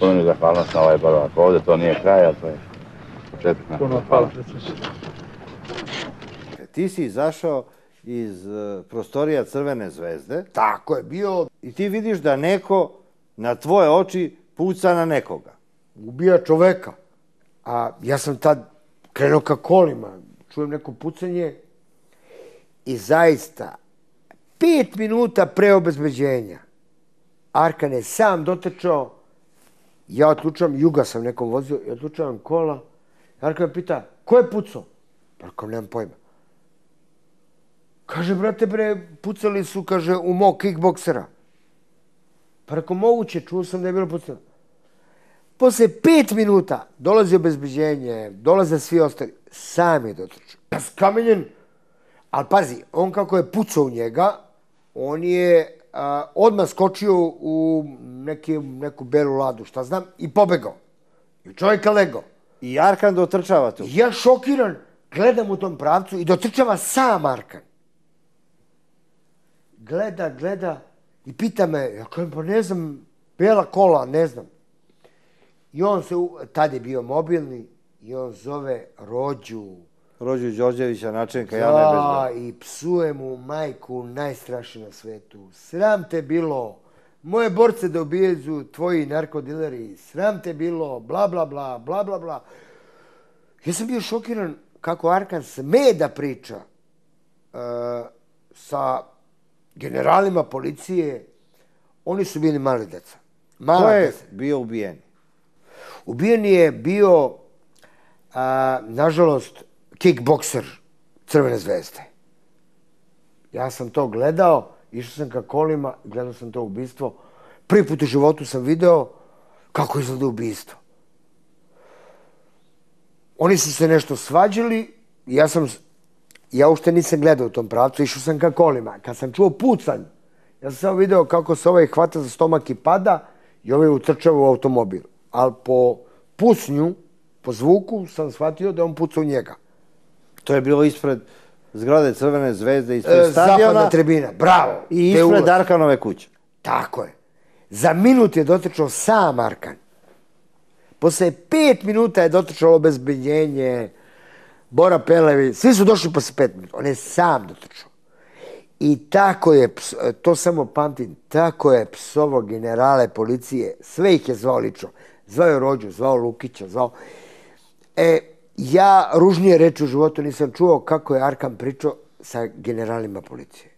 spomenu zahvalnost na ovaj boravak ovde, to nije kraj, ali to je početak na Puno hvala. Ti si izašao iz eh, prostorija Crvene zvezde Tako je bio. i ti vidiš da neko na tvoje oči puca na nekoga. Ubija čoveka. A ja sam tad krenuo ka kolima. Čujem neko pucanje. I zaista, pet minuta pre obezbeđenja, Arkan je sam dotrčao, ja otlučavam, Juga sam nekom vozio, ja otlučavam kola. Jarko me pita, ko je pucao? Pa rekao, nemam pojma. Kaže, brate, bre, pucali su, kaže, u mog kickboksera. Pa rekao, moguće, čuo sam da je bilo pucano. Posle pet minuta dolazi obezbeđenje, dolaze svi ostali. Sam je dotrčao. Ja skamenjen, ali pazi, on kako je pucao u njega, on je a, odmah skočio u neki, neku belu ladu, šta znam, i pobegao. I čovjeka legao. I Arkan dotrčava tu. I ja šokiran, gledam u tom pravcu i dotrčava sam Arkan. Gleda, gleda i pita me, ja kažem, pa ne znam, bela kola, ne znam. I on se, tad je bio mobilni, i on zove Rođu. Rođu Đorđevića, načelnika javne Ja, bezbednosti. i psuje mu majku najstrašnije na svetu. Sram te bilo, moje borce da tvoji narkodileri, sram te bilo, bla, bla, bla, bla, bla, bla. Ja sam bio šokiran kako Arkan sme da priča uh, sa generalima policije. Oni su bili mali deca. Mala Ko je deca. bio ubijen? Ubijen je bio, a, nažalost, kickbokser Crvene zvezde. Ja sam to gledao, išao sam ka kolima, gledao sam to ubistvo. Prvi put u životu sam video kako izgleda ubistvo. Oni su se nešto svađali, ja sam, ja uopšte nisam gledao u tom pravcu, išao sam ka kolima. Kad sam čuo pucanj, ja sam samo video kako se ovaj hvata za stomak i pada i ovaj utrčava u automobil. Ali po pusnju, po zvuku, sam shvatio da on pucao u njega. To je bilo ispred zgrade Crvene zvezde, ispred E, stadiona zapadna tribina, bravo. i ispred. Arkanove kuće. Tako je. Za minut je dotrčao sam Arkan. Posle pet minuta je dotrčalo obezbeđenje, Bora Pelevi, svi su došli posle pet minuta. On je sam dotrčao. I tako je, ps- to samo pamtim, tako je psovo generale policije, sve ih je zvao lično. Zvao je Rođu, zvao Lukića, zvao... E, ja ružnije reči u životu nisam čuo kako je Arkan pričao sa generalima policije.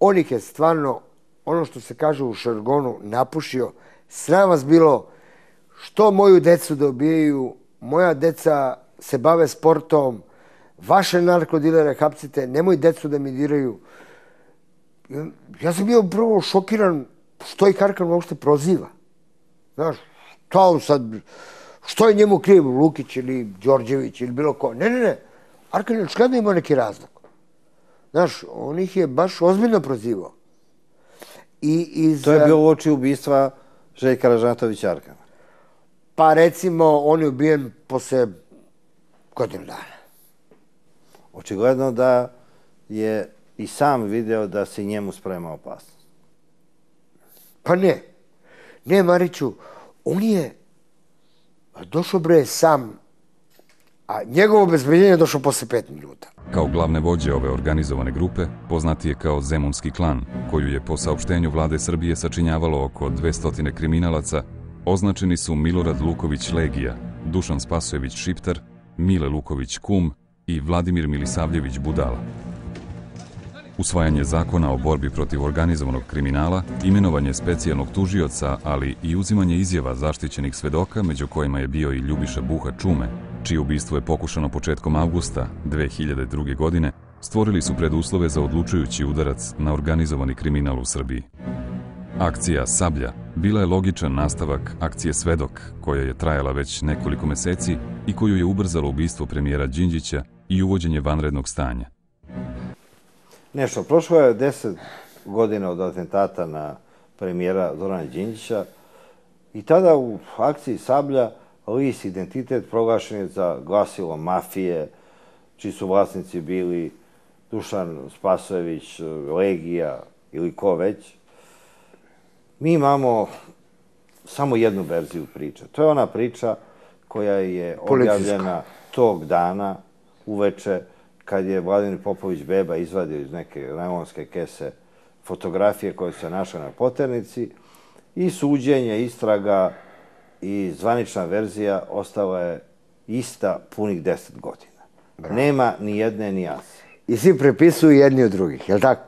On ih je stvarno, ono što se kaže u šargonu, napušio. Sram vas bilo što moju decu dobijaju, moja deca se bave sportom, vaše narkodilere hapcite, nemoj decu da mi diraju. Ja sam bio prvo šokiran što ih Arkan uopšte proziva. Znaš, šta on sad, što je njemu kriv, Lukić ili Đorđević ili bilo ko. Ne, ne, ne. Arkan očigledno imao neki razlog. Znaš, on ih je baš ozbiljno prozivao. I iz, To je bilo u oči ubistva Željka Ražnatovića Arkana. Pa recimo, on je ubijen posle godinu dana. Očigledno da je i sam video da se njemu sprema opasnost. Pa ne. Ne, Mariću, on je došao bre sam, a njegovo obezbedjenje je došlo posle pet minuta. Kao glavne vođe ove organizovane grupe, poznati je kao Zemunski klan, koju je po saopštenju vlade Srbije sačinjavalo oko 200 kriminalaca, označeni su Milorad Luković Legija, Dušan Spasojević Šiptar, Mile Luković Kum i Vladimir Milisavljević Budala. Usvajanje zakona o borbi protiv organizovanog kriminala, imenovanje specijalnog tužioca, ali i uzimanje izjava zaštićenih svedoka, među kojima je bio i Ljubiša Buha Čume, čije ubistvo je pokušano početkom avgusta 2002. godine, stvorili su preduslove za odlučujući udarac na organizovani kriminal u Srbiji. Akcija Sablja bila je logičan nastavak akcije Svedok, koja je trajala već nekoliko meseci i koju je ubrzalo ubistvo premijera Đinđića i uvođenje vanrednog stanja. Nešto, prošlo je deset godina od atentata na premijera Zorana Đinđića i tada u akciji Sablja list identitet proglašen je za glasilo mafije, čiji su vlasnici bili Dušan Spasojević, Legija ili ko već. Mi imamo samo jednu verziju priče. To je ona priča koja je objavljena tog dana uveče kad je Vladimir Popović Beba izvadio iz neke najlonske kese fotografije koje se našle na poternici i suđenje, istraga i zvanična verzija ostala je ista punih deset godina. Nema ni jedne ni jase. I svi prepisuju jedni od drugih, je li tako?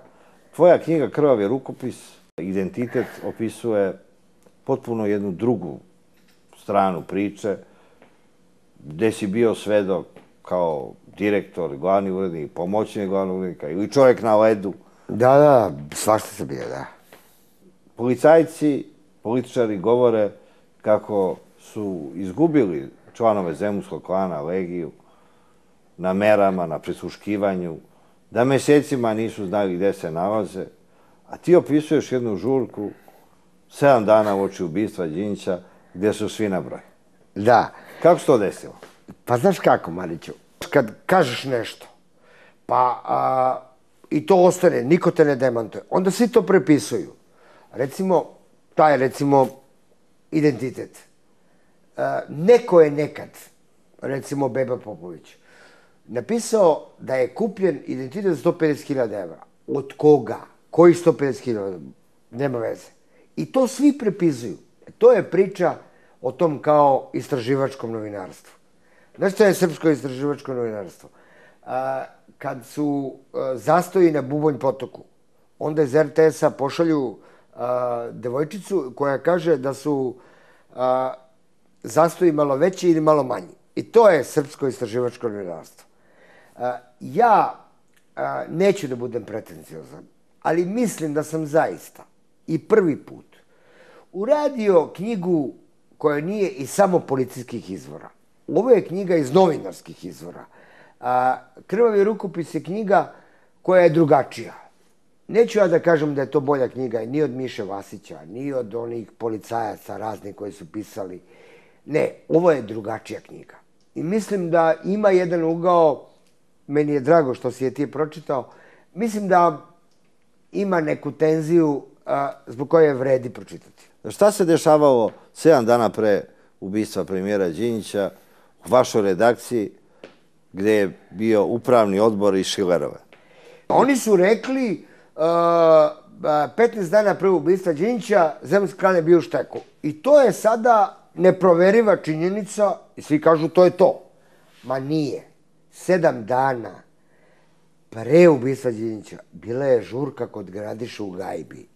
Tvoja knjiga Krvavi rukopis, identitet, opisuje potpuno jednu drugu stranu priče, gde si bio svedok kao direktor, glavni urednik, pomoćnik glavnog urednika ili čovjek na ledu. Da, da, svašta se bio, da. Policajci, političari govore kako su izgubili članove Zemunskog klana, Legiju, na merama, na prisluškivanju, da mesecima nisu znali gde se nalaze, a ti opisuješ jednu žurku sedam dana u oči ubistva Đinća, gdje su svi na broj. Da. Kako se to desilo? Pa znaš kako, Mariću? Kad kažeš nešto, pa a, i to ostane, niko te ne demantuje, onda svi to prepisuju. Recimo, taj recimo identitet. A, neko je nekad, recimo Beba Popović, napisao da je kupljen identitet za 150.000 evra. Od koga? Koji 150.000? Nema veze. I to svi prepisuju. E, to je priča o tom kao istraživačkom novinarstvu. Znaš je srpsko istraživačko novinarstvo? A, kad su a, zastoji na Bubonj potoku, onda iz RTS-a pošalju a, devojčicu koja kaže da su a, zastoji malo veći ili malo manji. I to je srpsko istraživačko novinarstvo. A, ja a, neću da budem pretenciozan, ali mislim da sam zaista i prvi put uradio knjigu koja nije iz samo policijskih izvora. Ovo je knjiga iz novinarskih izvora. A, Krvavi rukopis je knjiga koja je drugačija. Neću ja da kažem da je to bolja knjiga ni od Miše Vasića, ni od onih policajaca raznih koji su pisali. Ne, ovo je drugačija knjiga. I mislim da ima jedan ugao, meni je drago što si je ti pročitao, mislim da ima neku tenziju a, zbog koje vredi pročitati. Šta se dešavalo 7 dana pre ubistva premijera Đinjića vašoj redakciji gdje je bio upravni odbor iz Šilerove? Oni su rekli uh, 15 dana prije ubistva Đinjića zemljski klan je bio u šteku. I to je sada neproveriva činjenica i svi kažu to je to. Ma nije. Sedam dana pre ubistva Đinjića bila je žurka kod gradiša u Gajbi.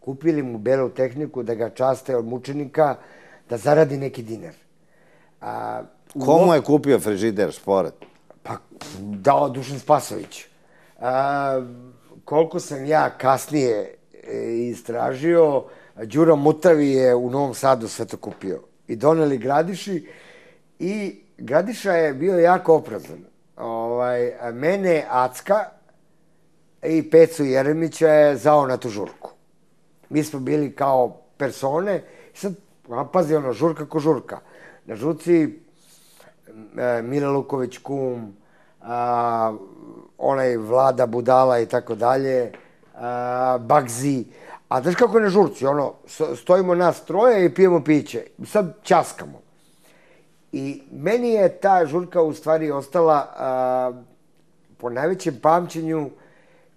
Kupili mu belu tehniku da ga časte od mučenika da zaradi neki dinar. A, Komu je kupio frižider šporet? Pa, dao Dušan Spasović. A, koliko sam ja kasnije e, istražio, Đuro Mutavi je u Novom Sadu sve to kupio. I doneli Gradiši i Gradiša je bio jako oprezan. Ovaj, mene Acka i Pecu Jeremića je zao na tu žurku. Mi smo bili kao persone. I sad, pazi ono, žurka ko žurka. Na žurci e, E, Mira Luković kum, a, onaj Vlada Budala i tako dalje, e, Bagzi. A znaš kako je na žurci? Ono, stojimo nas troje i pijemo piće. Sad ćaskamo. I meni je ta žurka u stvari ostala a, po najvećem pamćenju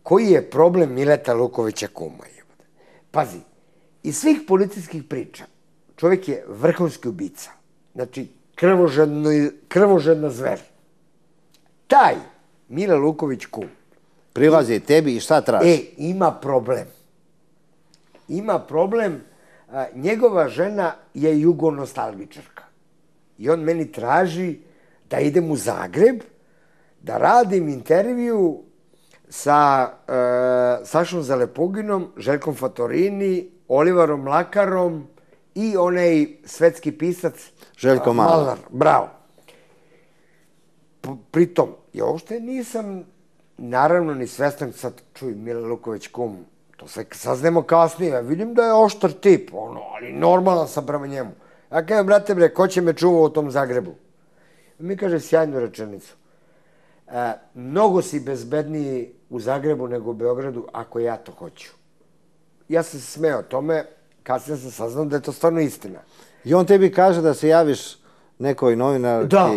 koji je problem Mileta Lukovića kuma. Pazi, iz svih policijskih priča čovjek je vrhunski ubica. Znači, krvožedno, krvožedna zver. Taj Mile Luković kum, Prilazi tebi i šta traži? E, ima problem. Ima problem, a, njegova žena je jugonostalgičarka. I on meni traži da idem u Zagreb, da radim intervju sa e, Sašom Zalepuginom, Željkom Fatorini, Olivarom Lakarom i onaj svetski pisac Željko a, Malnar. Bravo. P- pritom, ja uopšte nisam, naravno, ni svestan sad, čuj, Mile Luković kum, to sve saznemo kasnije, ja vidim da je oštar tip, ono, ali normalan sam prema njemu. Ja kažem, brate, bre, ko će me čuvao u tom Zagrebu? Mi kaže sjajnu rečenicu. E, mnogo si bezbedniji u Zagrebu nego u Beogradu ako ja to hoću. Ja sam se smeo tome, kasnije sam saznao da je to stvarno istina. I on tebi kaže da se javiš nekoj novinarki Da.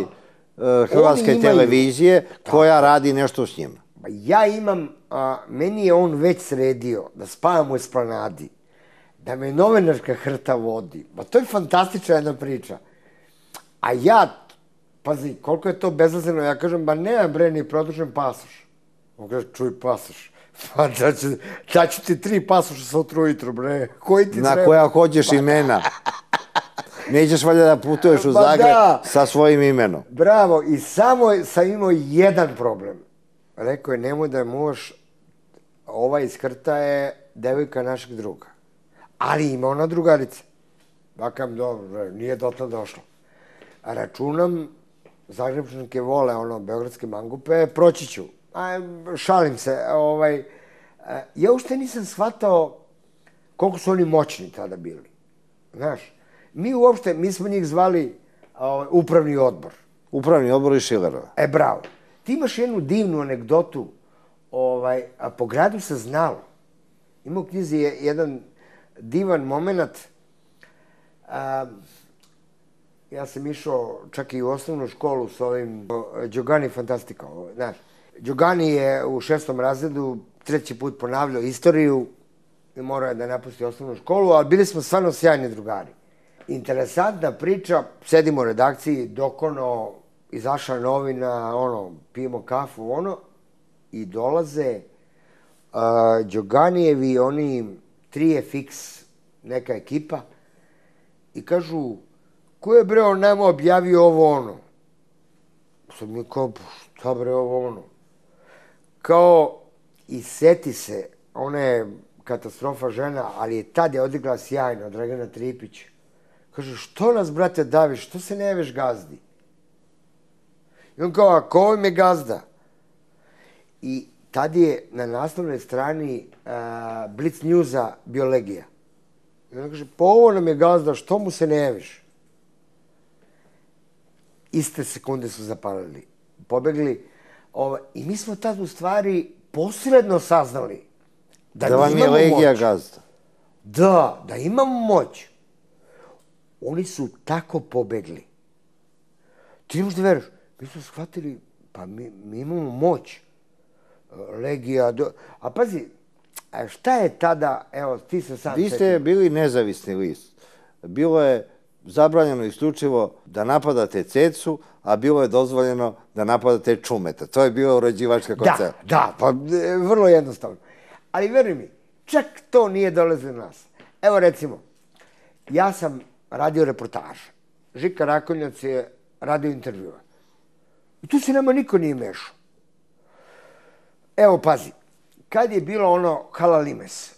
e, Hrvatske imaju- televizije koja radi nešto s njima. Pa ja imam, a, meni je on već sredio da spavam u esplanadi, da me novinarka hrta vodi. Pa to je fantastična jedna priča. A ja, pazi, koliko je to bezazleno, ja kažem, ba nema bre ni produžen pasoš. On kaže, čuj pasoš. Pa da ću, da ću ti tri pasoša sa utro ujutro, bre. Koji ti Na treba? koja hoćeš imena. Nećeš valjda da putuješ u Pa Zagreb da. sa svojim imenom. Bravo, i samo sam imao jedan problem. Rekao je, nemoj da muž, ova iz Krta je devojka našeg druga. Ali ima ona drugarica. Bakam, dobro, nije dotle došlo. A računam, Zagrebčanke vole ono, beogradske mangupe, proći ću. A, šalim se, ovaj, ja ušte nisam shvatao koliko su oni moćni tada bili. Znaš, mi uopšte, mi smo njih zvali ovaj, upravni odbor. Upravni odbor iz Šilerova. E, bravo. Ti imaš jednu divnu anegdotu, ovaj, a po gradu se znalo. Ima u knjizi je jedan divan moment. A, ja sam išao čak i u osnovnu školu s ovim Đogani Fantastiko. ovaj, Znaš, Đogani je u šestom razredu treći put ponavljao istoriju i morao je da napusti osnovnu školu, ali bili smo stvarno sjajni drugari. Interesantna priča, sedimo u redakciji, dokono, izašla novina, ono, pijemo kafu, ono, i dolaze uh, Đoganijevi, oni, 3Fiks neka ekipa, i kažu, ko je bre on nama objavio ovo ono? Sad mi kao, pa, šta bre ovo ono? Kao, i seti se, ona je katastrofa žena, ali je tad je odigla sjajno, Dragana Tripić. Kaže, što nas, brate, daviš, što se ne javeš gazdi? I on kao, a ko vam je gazda? I tad je na naslovnoj strani uh, Blitz Newsa bio Legija. I ona kaže, pa ovo nam je gazda, što mu se ne javiš? Iste sekunde su zapalili. Pobegli. Ovo, I mi smo tad u stvari posredno saznali da, Da vam je Legija moć. gazda. Da, da imamo moć. Oni su tako pobegli. Ti ne možeš da veruješ. Mi smo shvatili, pa mi, mi imamo moć. Legija, do... a pazi, a šta je tada, evo, ti se sam Vi ste bili nezavisni list. Bilo je zabranjeno isključivo da napadate cecu, a bilo je dozvoljeno da napadate čumeta. To je bio uređivačka Da, koncept. da, pa e, vrlo jednostavno. Ali veruj mi, čak to nije dolazilo na nas. Evo recimo, ja sam radio reportaže. Žika Rakonjac je radio intervjua. I tu se nama niko nije mešao. Evo, pazi, kad je bilo ono halalimes, a,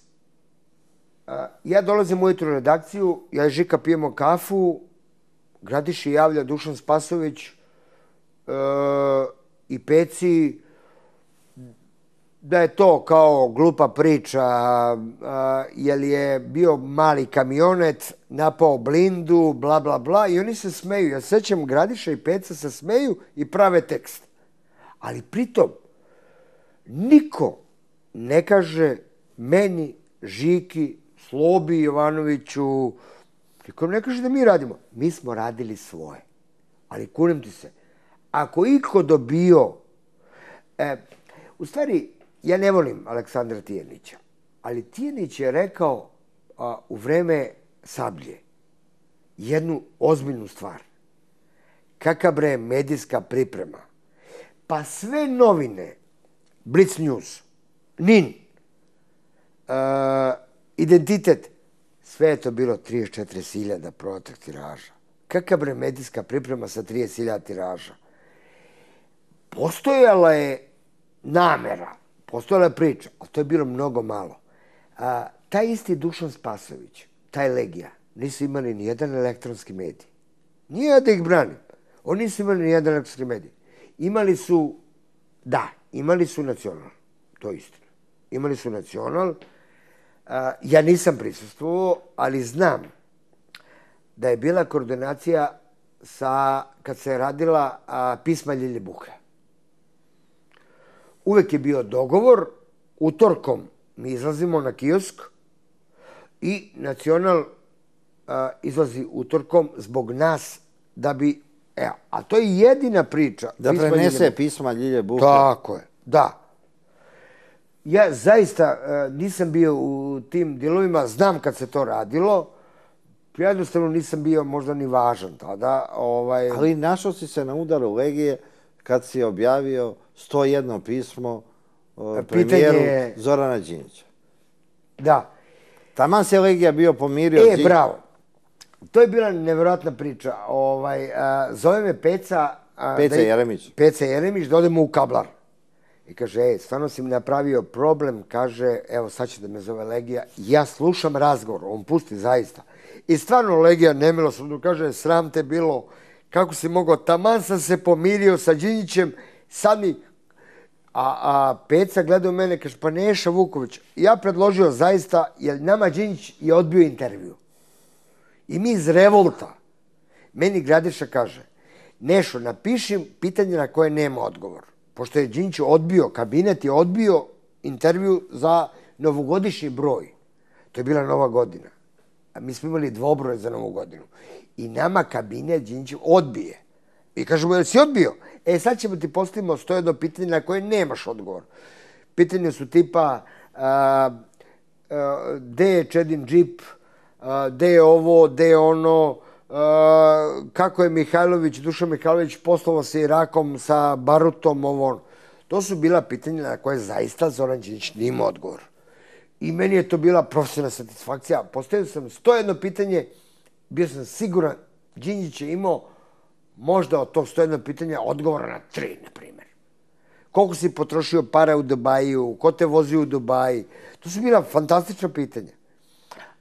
ja dolazim ujutru u redakciju, ja i Žika pijemo kafu, Gradiši javlja Dušan Spasović e, i Peci da je to kao glupa priča, a, jer je bio mali kamionet, napao blindu, bla, bla, bla, i oni se smeju. Ja sećam, Gradiša i Peca se smeju i prave tekst. Ali pritom, niko ne kaže meni, Žiki, Slobi Jovanoviću, nikom ne kaže da mi radimo. Mi smo radili svoje. Ali kunem ti se, ako iko dobio, e, u stvari, ja ne volim Aleksandra Tijenića, ali Tijenić je rekao a, u vreme sablje jednu ozbiljnu stvar. Kaka bre medijska priprema. Pa sve novine, Blitz News, NIN, e, Identitet, sve je to bilo 34.000 protok tiraža. Kakav bre medijska priprema sa 30.000 tiraža? Postojala je namera, postojala je priča, a to je bilo mnogo malo. A, taj isti Dušan Spasović, taj Legija, nisu imali ni jedan elektronski medij. Nije ja da ih branim. Oni nisu imali ni jedan elektronski medij. Imali su, da, imali su nacional. To je istina. Imali su nacional. Ja nisam prisustvovao, ali znam da je bila koordinacija sa, kad se radila a, pisma Ljilje Buhe. Uvek je bio dogovor, utorkom mi izlazimo na kiosk I nacional a, izlazi utorkom zbog nas da bi... E, a to je jedina priča. Da Pisma prenese Ljilje- pisma Ljilje Buhe. Tako je, da. Ja zaista e, nisam bio u tim dilovima, znam kad se to radilo, ja jednostavno nisam bio možda ni važan tada. Ovaj, Ali našao si se na udaru Legije kad si objavio 101 pismo Pitanje premijeru je- Zorana Đinjića. Da. Taman se Legija bio pomirio. E, bravo. To je bila nevjerojatna priča. Ovaj, a, zove me Peca... a, Peca da- Jeremić. Peca Jeremić, da odemo u kablar. I kaže, ej, stvarno si mi napravio problem, kaže, evo sad će da me zove Legija. Ja slušam razgovor, on pusti zaista. I stvarno Legija nemilosrdno kaže, sram te bilo, kako si mogao, taman sam se pomirio sa Đinjićem, sad mi A, a Peca gleda u mene, kaže, pa Neša Vuković, ja predložio zaista, jer nama Đinjić je odbio intervju. I mi iz revolta, meni Gradiša kaže, Nešo, napišim pitanje na koje nema odgovor. Pošto je Đinjić odbio, kabinet je odbio intervju za novogodišnji broj. To je bila nova godina. A mi smo imali dvobroj za novu godinu. I nama kabinet Đinjić odbije. I kažemo, jel si odbio? E, sad ćemo ti postavimo stoje do pitanja na koje nemaš odgovor. Pitanje su tipa, a, gde je Čedin džip, gde je ovo, gde je ono, a, Eh, kako je Mihajlović, Dušan Mihajlović poslovao sa Irakom, sa Barutom, ovo. Ono. To su bila pitanja na koje zaista Zoran Đinić nije odgovor. I meni je to bila profesionalna satisfakcija. Postavio sam sto jedno pitanje, bio sam siguran, Đinjić je imao možda od tog sto jedno pitanja odgovora na tri, na primjer. Koliko si potrošio para u Dubaju, ko te vozi u Dubaji. To su bila fantastična pitanja.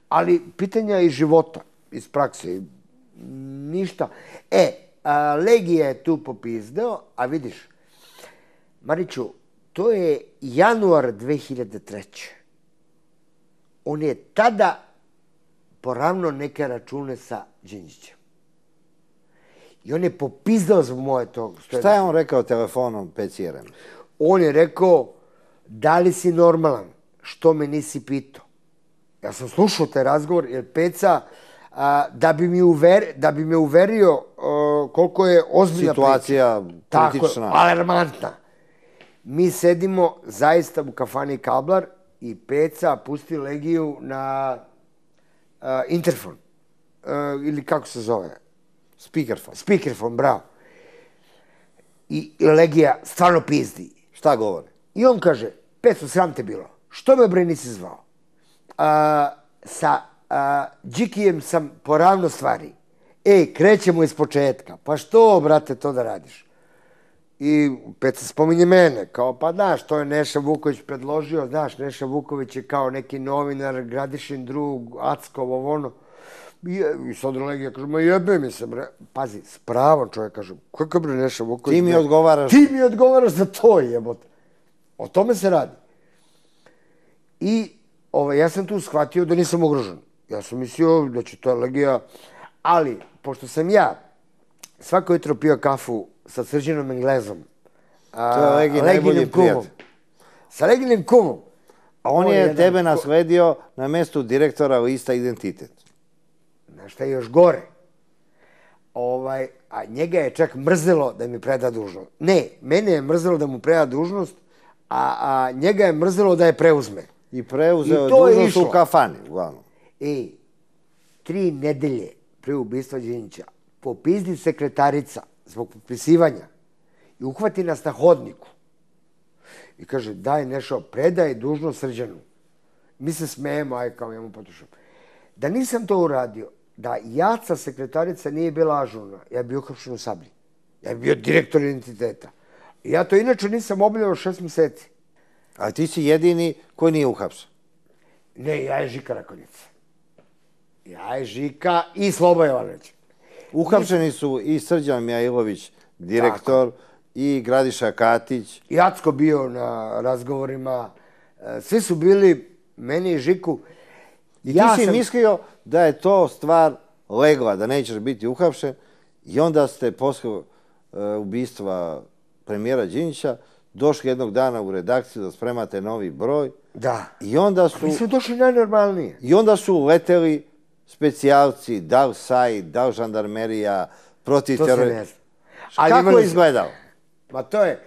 Ali pitanja iz života, iz prakse, ništa. E, a, Legija je tu popizdeo, a vidiš, Mariću, to je januar 2003. On je tada poravno neke račune sa Đinđićem. I on je popizdao zbog moje tog. Šta je on rekao telefonom Peci Jeremić? On je rekao, da li si normalan? Što me nisi pitao? Ja sam slušao taj razgovor, jer Peca, a, da, bi mi uver, da bi me uverio a, koliko je ozbiljna Situacija priča. Tako, je, kritična. alarmantna. Mi sedimo zaista u kafani Kablar i Peca pusti Legiju na a, interfon. A, ili kako se zove? Speakerphone. Speakerfon, bravo. I, i Legija stvarno pizdi. Šta govori? I on kaže, Peco, sram te bilo. Što me bre nisi zvao? A, sa a, Đikijem sam poravno stvari. Ej, krećemo iz početka. Pa što, brate, to da radiš? I Peca spominje mene, kao pa znaš, to je Neša Vuković predložio, znaš, Neša Vuković je kao neki novinar, Gradišin drug, Ackov, ovo ono. I, i sad Legija kaže, ma jebe mi se, bre. Pazi, s pravom čovjek kaže, kako bre Neša Vuković? Ti mi odgovaraš. Ti mi odgovaraš za to, jebote. O tome se radi. I ovaj, ja sam tu shvatio da nisam ugrožen. Ja sam mislio da će to Legija, ali pošto sam ja svako jutro pio kafu sa Srđanom Englezom, a, To je Legijinim najbolji kumom. Sa Leginim kumom. A on On je jedan tebe ko- nasledio na mestu direktora lista Identitet. Znaš šta je još gore? Ovaj, a njega je čak mrzelo da mi preda dužnost. Ne, mene je mrzelo da mu preda dužnost, a, a njega je mrzelo da je preuzme. I preuzeo I dužnost u kafani, uglavnom. Ej, tri nedelje pre ubistva Đinića popizdi sekretarica zbog potpisivanja i uhvati nas na hodniku. I kaže, daj nešto, predaj dužnost srđanu. Mi se smejemo, aj kao ja mu potušam. Da nisam to uradio, da jaca sekretarica nije bila ažurna, ja bi uhapšen u sablji. Ja bi bio direktor identiteta. I ja to inače nisam obavljao šest mjeseci. A ti si jedini koji nije uhapšen. Ne, ja je Žika Rakonjica. Ja je Žika i Sloba Jovanović. Uhapšeni su i Srđan Mijailović, direktor, i Gradiša Katić. Jacko bio na razgovorima. e, Svi su bili, meni i Žiku. I ti si mislio da je to stvar legla, da nećeš biti uhapšen i onda ste posle e, ubistva premijera Đinjića došli jednog dana u redakciju da spremate novi broj Da. i onda su, Mi smo došli najnormalnije. i onda su leteli specijalci, da li SAI, da li žandarmerija, protiv To se terori- ne zna. Kako je izgledalo? Ma to je,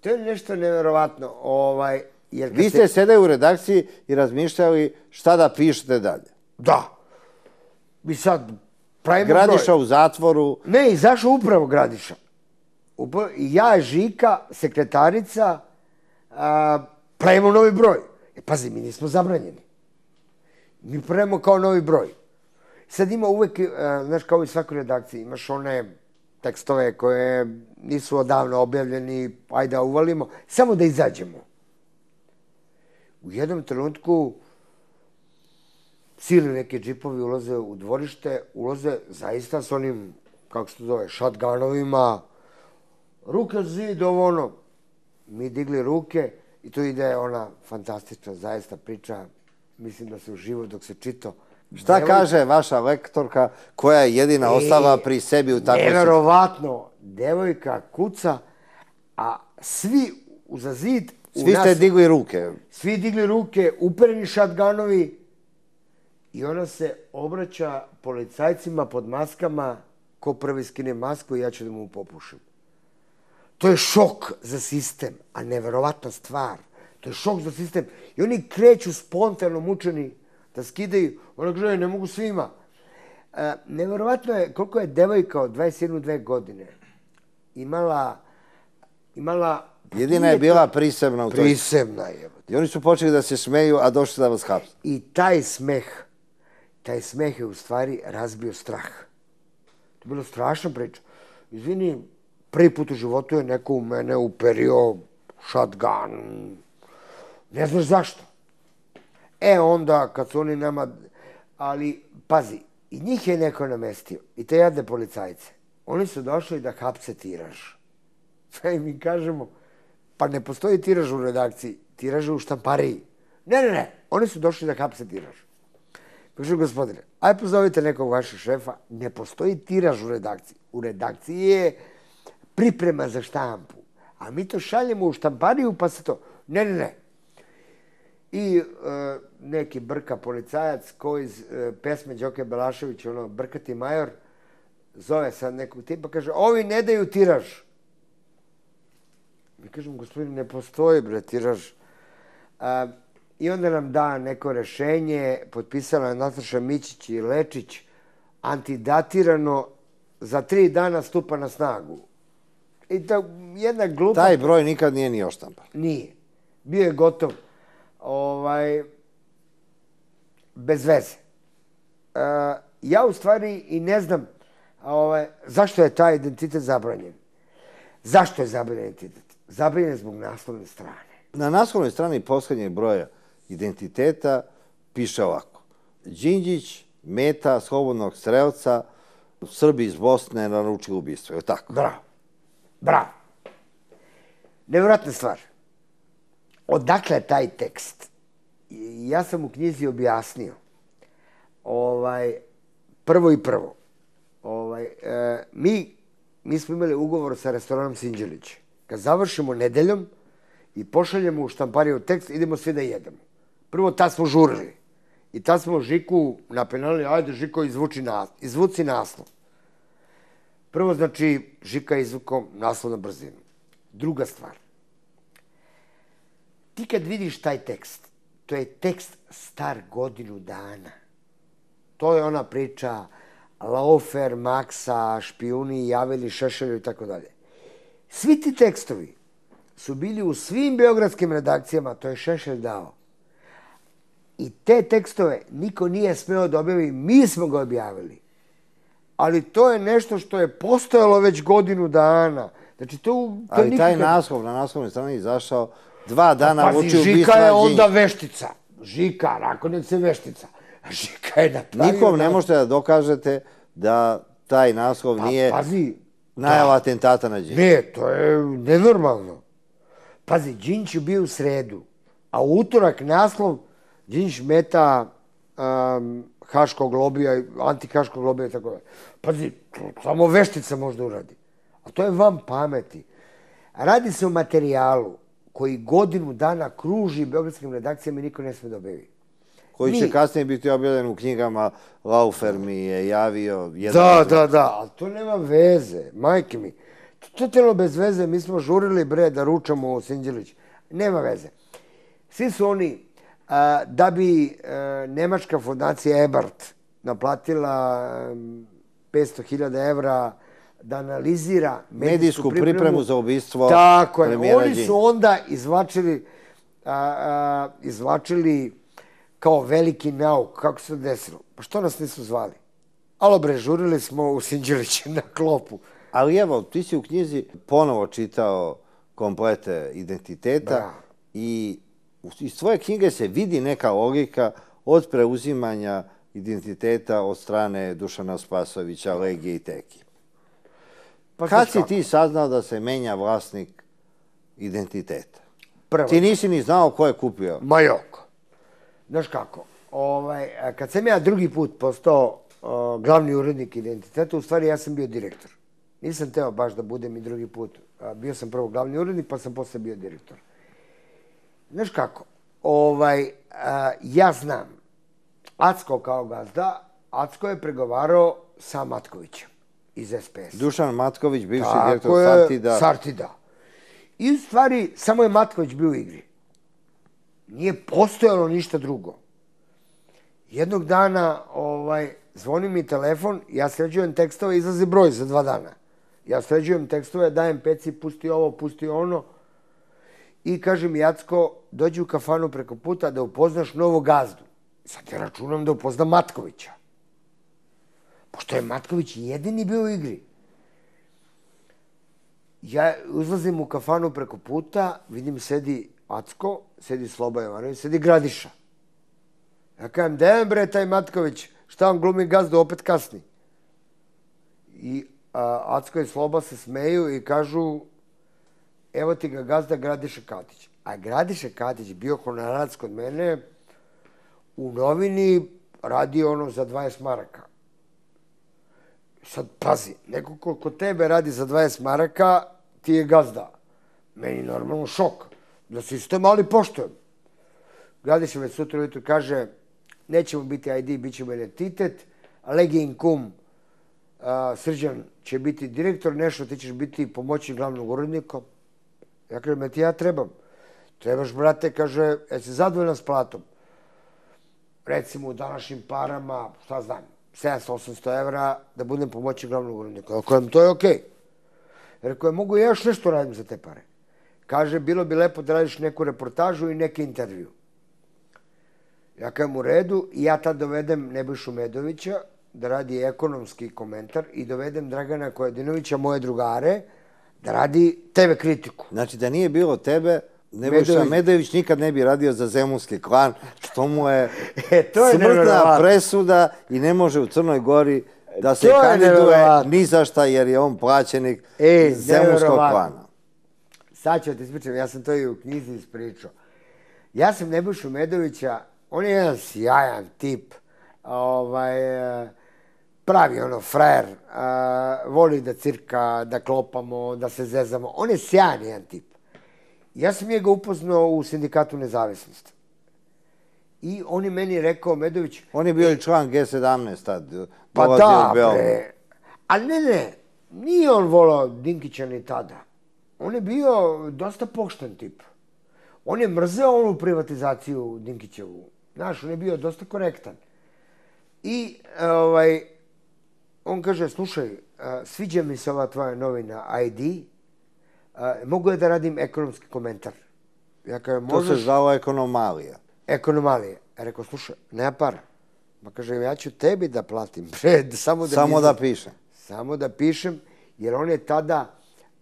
to je nešto nevjerovatno. Ovaj, jer Vi ste sedeli u redakciji i razmišljali šta da pišete dalje. Da. Mi sad pravimo Gradiša broj. u zatvoru, Ne, izašao upravo Gradiša. Upravo, ja, Žika, sekretarica, a, pravimo novi broj. E, pazi, mi nismo zabranjeni. Mi pravimo kao novi broj. Sad ima uvek, e, znaš, kao i svakoj redakciji, imaš one tekstove koje nisu odavno objavljeni, ajde da uvalimo, samo da izađemo. U jednom trenutku silni neki džipovi ulaze u dvorište, ulaze zaista s onim, kako se to zove, shotgunovima, ruka zid, ovo ono. Mi digli ruke i tu ide ona fantastična zaista priča, mislim da se uživo dok se čito šta Devojka- kaže vaša lektorka koja je jedina ostala pri sebi u takvoj situaciji? Neverovatno, devojka kuca, a svi uza zid, Svi ste nas- digli ruke. Svi digli ruke, upereni šatganovi i ona se obraća policajcima pod maskama, ko prvi skine masku i ja ću da mu popušim. To je šok za sistem, a neverovatna stvar. To je šok za sistem. I oni kreću spontano mučeni da skidaju. Ona kaže, "E, ne mogu svima. E, neverovatno je koliko je devojka od 21-2 godine imala, imala Jedina je bila prisebna u toj... prisebna je. I oni su počeli da se smeju, a došli da vas hapse. I taj smeh, taj smeh je u stvari razbio strah. To je bilo strašna priča. Izvini, prvi put u životu je neko u mene uperio shotgun. Ne znaš zašto. E onda, kad su oni nama... Ali, pazi, i njih je neko namestio. I te jadne policajce. Oni su došli da hapse tiraž. I mi kažemo, pa ne postoji tiraž u redakciji, tiraž je u štampariji. Ne, ne, ne, oni su došli da hapse tiraž. Kažu, gospodine, aj pozovite nekog vašeg šefa, ne postoji tiraž u redakciji. U redakciji je priprema za štampu, a mi to šaljemo u štampariju pa se to... Ne, ne, ne. I e, neki brka policajac koji iz e, pesme Đoke Belašević, ono, Brkati major, zove sad nekog tipa, kaže, ovi ne daju tiraž. Mi kažemo, gospodine, ne postoji bre tiraž. A, I onda nam da neko rešenje, potpisala je Nataša Mićić i Lečić, antidatirano, za tri dana stupa na snagu. I to jedna glupa... Taj broj nikad nije ni oštampan. Nije. Bio je gotov. Ovaj, bez veze. E, ja u stvari i ne znam ovaj, zašto je taj identitet zabranjen. Zašto je zabranjen identitet? Zabranjen je zbog naslovne strane. Na naslovnoj strani posljednjeg broja identiteta piše ovako. Đinđić, meta slobodnog strelca, Srbi iz Bosne naručili ubistvo. Je li tako? Bravo. Bravo. Nevjerojatna stvar. Odakle taj tekst? Ja sam u knjizi objasnio. Ovaj, prvo i prvo. Ovaj, e, mi, mi smo imali ugovor sa restoranom Sinđelić. Kad završimo nedeljom i pošaljemo u štampariju tekst, idemo svi da jedemo. Prvo, ta smo žurili. I tad smo Žiku napenali, ajde Žiko, izvuči nas, izvuci naslov. Prvo, znači, Žika je izvukom naslov na brzinu. Druga stvar. Ti kad vidiš taj tekst, to je tekst star godinu dana. To je ona priča Laufer, Maksa, špijuni, javili Šešelju i tako dalje. Svi ti tekstovi su bili u svim beogradskim redakcijama, to je Šešelj dao. I te tekstove niko nije smeo da objavi, mi smo ga objavili. Ali to je nešto što je postojalo već godinu dana. Znači, to, to Ali taj nikakve- naslov na naslovnoj strani izašao dva dana uoči Žika ubistva je onda veštica. Žika, Rakonec je veštica. Žika je napravio... Nikom ne da- možete da dokažete da taj naslov Pa, nije Pazi, najava atentata na Đinđića. ne, to je nenormalno. Pazi, Đinć je bio u sredu, a u utorak naslov Đinć meta um, Haškog lobija, anti-Haškog lobija i tako da. Pazi, to samo veštica možda uradi. A to je vam pameti. Radi se o materijalu koji godinu dana kruži beogradskim redakcijama i niko ne sme da objavi. Koji Mi- će kasnije biti objavljen u knjigama Laufer mi je javio. jedan Da, da, da, ali to nema veze, majke mi. To totalno bez veze, mi smo žurili bre da ručamo u Sinđelić. Nema veze. Svi su oni, a, da bi a, Nemačka fondacija Ebert naplatila em, 500.000 evra da analizira Medijsku pripremu za ubistvo Tako je, premijera oni Đinđića. su onda izvlačili, a, a, izvlačili kao veliki nauk, kako se desilo. Pa što nas nisu zvali? Alo bre, žurili smo u Sinđeliće na klopu. Ali evo, ti si u knjizi ponovo čitao komplete identiteta Da. i iz tvoje knjige se vidi neka logika od preuzimanja identiteta od strane Dušana Spasovića, Legije i Teki. Pa Kad si ti saznao da se menja vlasnik identiteta? Prvo, Ti nisi ni znao ko je kupio. Majoko. Znaš kako? Ovaj, kad sam ja drugi put postao glavni urednik identiteta, u stvari ja sam bio direktor. Nisam teo baš da budem i drugi put. Bio sam prvo glavni urednik, pa sam posle bio direktor. Znaš kako? Ovaj, ja znam, Acko kao gazda, Acko je pregovarao sa Matkovićem iz SPS. Dušan Matković, bivši Tako direktor je, Sartida. Sartida. I u stvari, samo je Matković bio u igri. Nije postojalo ništa drugo. Jednog dana ovaj, zvoni mi telefon, ja sređujem tekstove, izlazi broj za dva dana. Ja sređujem tekstove, dajem peci, pusti ovo, pusti ono. I kaže mi, Jacko, dođi u kafanu preko puta da upoznaš novog gazdu. Sad ja računam da upoznam Matkovića. Pošto je Matković jedini bio u igri. Ja uzlazim u kafanu preko puta, vidim sedi Acko, sedi Sloba Jovanović, sedi Gradiša. Ja kažem, dejem bre, taj Matković, šta on glumi gazdu, opet kasni. I a, Acko i Sloba se smeju i kažu, evo ti ga gazda Gradiša Katić. A Gradiša Katić bio honorarac kod mene u novini radio ono za 20 maraka. Sad, pazi, neko ko kod tebe radi za 20 maraka, ti je gazda. Meni normalno šok. Da se isto mali poštujem. Gradiša već sutra ujutru kaže, nećemo biti ID, bit ćemo identitet, a Legijin kum a, Srđan će biti direktor, nešto ti ćeš biti pomoćnik glavnog urednika. Ja kažem, e ti ja trebam. Trebaš, brate, kaže, jesi zadovoljan s platom? recimo u današnjim parama, šta znam, 700-800 evra da budem pomoći glavnog urednika. Ako kažem, to je okej. Rekao je, mogu ja još nešto radim za te pare. Kaže, bilo bi lepo da radiš neku reportažu i neki intervju. Ja kajem u redu i ja tad dovedem Nebojšu Medovića da radi ekonomski komentar i dovedem Dragana Kojadinovića, moje drugare, da radi TV kritiku. Znači, da nije bilo tebe, Nebojša. Medović nikad ne bi radio za Zemunski klan, što mu je, E, to je smrtna nevjerovatno. presuda i ne može u Crnoj Gori da se To je kandiduje ni za šta jer je on plaćenik E, Zemunskog klana. Sad ću ti ispričam, ja sam to i u knjizi ispričao. Ja sam Nebojšu Medovića, on je jedan sjajan tip, ovaj, eh, pravi ono frajer, eh, voli da cirka, da klopamo, da se zezamo. On je sjajan jedan tip. Ja sam njega upoznao u sindikatu nezavisnosti. I on je meni rekao, Medović, On je bio i član G17 tad. Pa da, bre. Ali ne, ne, nije on volao Dinkića ni tada. On je bio dosta pošten tip. On je mrzeo onu privatizaciju Dinkićevu. Znaš, on je bio dosta korektan. I, ovaj, on kaže, slušaj, a, sviđa mi se ova tvoja novina ID, a, mogu da radim ekonomski komentar. Ja kažem, To možeš... se zvalo ekonomalija. ekonomalije. Ja rekao, slušaj, nema para. Ma kaže, ja ću tebi da platim pred, samo da... Samo da pišem. Samo da pišem, jer on je tada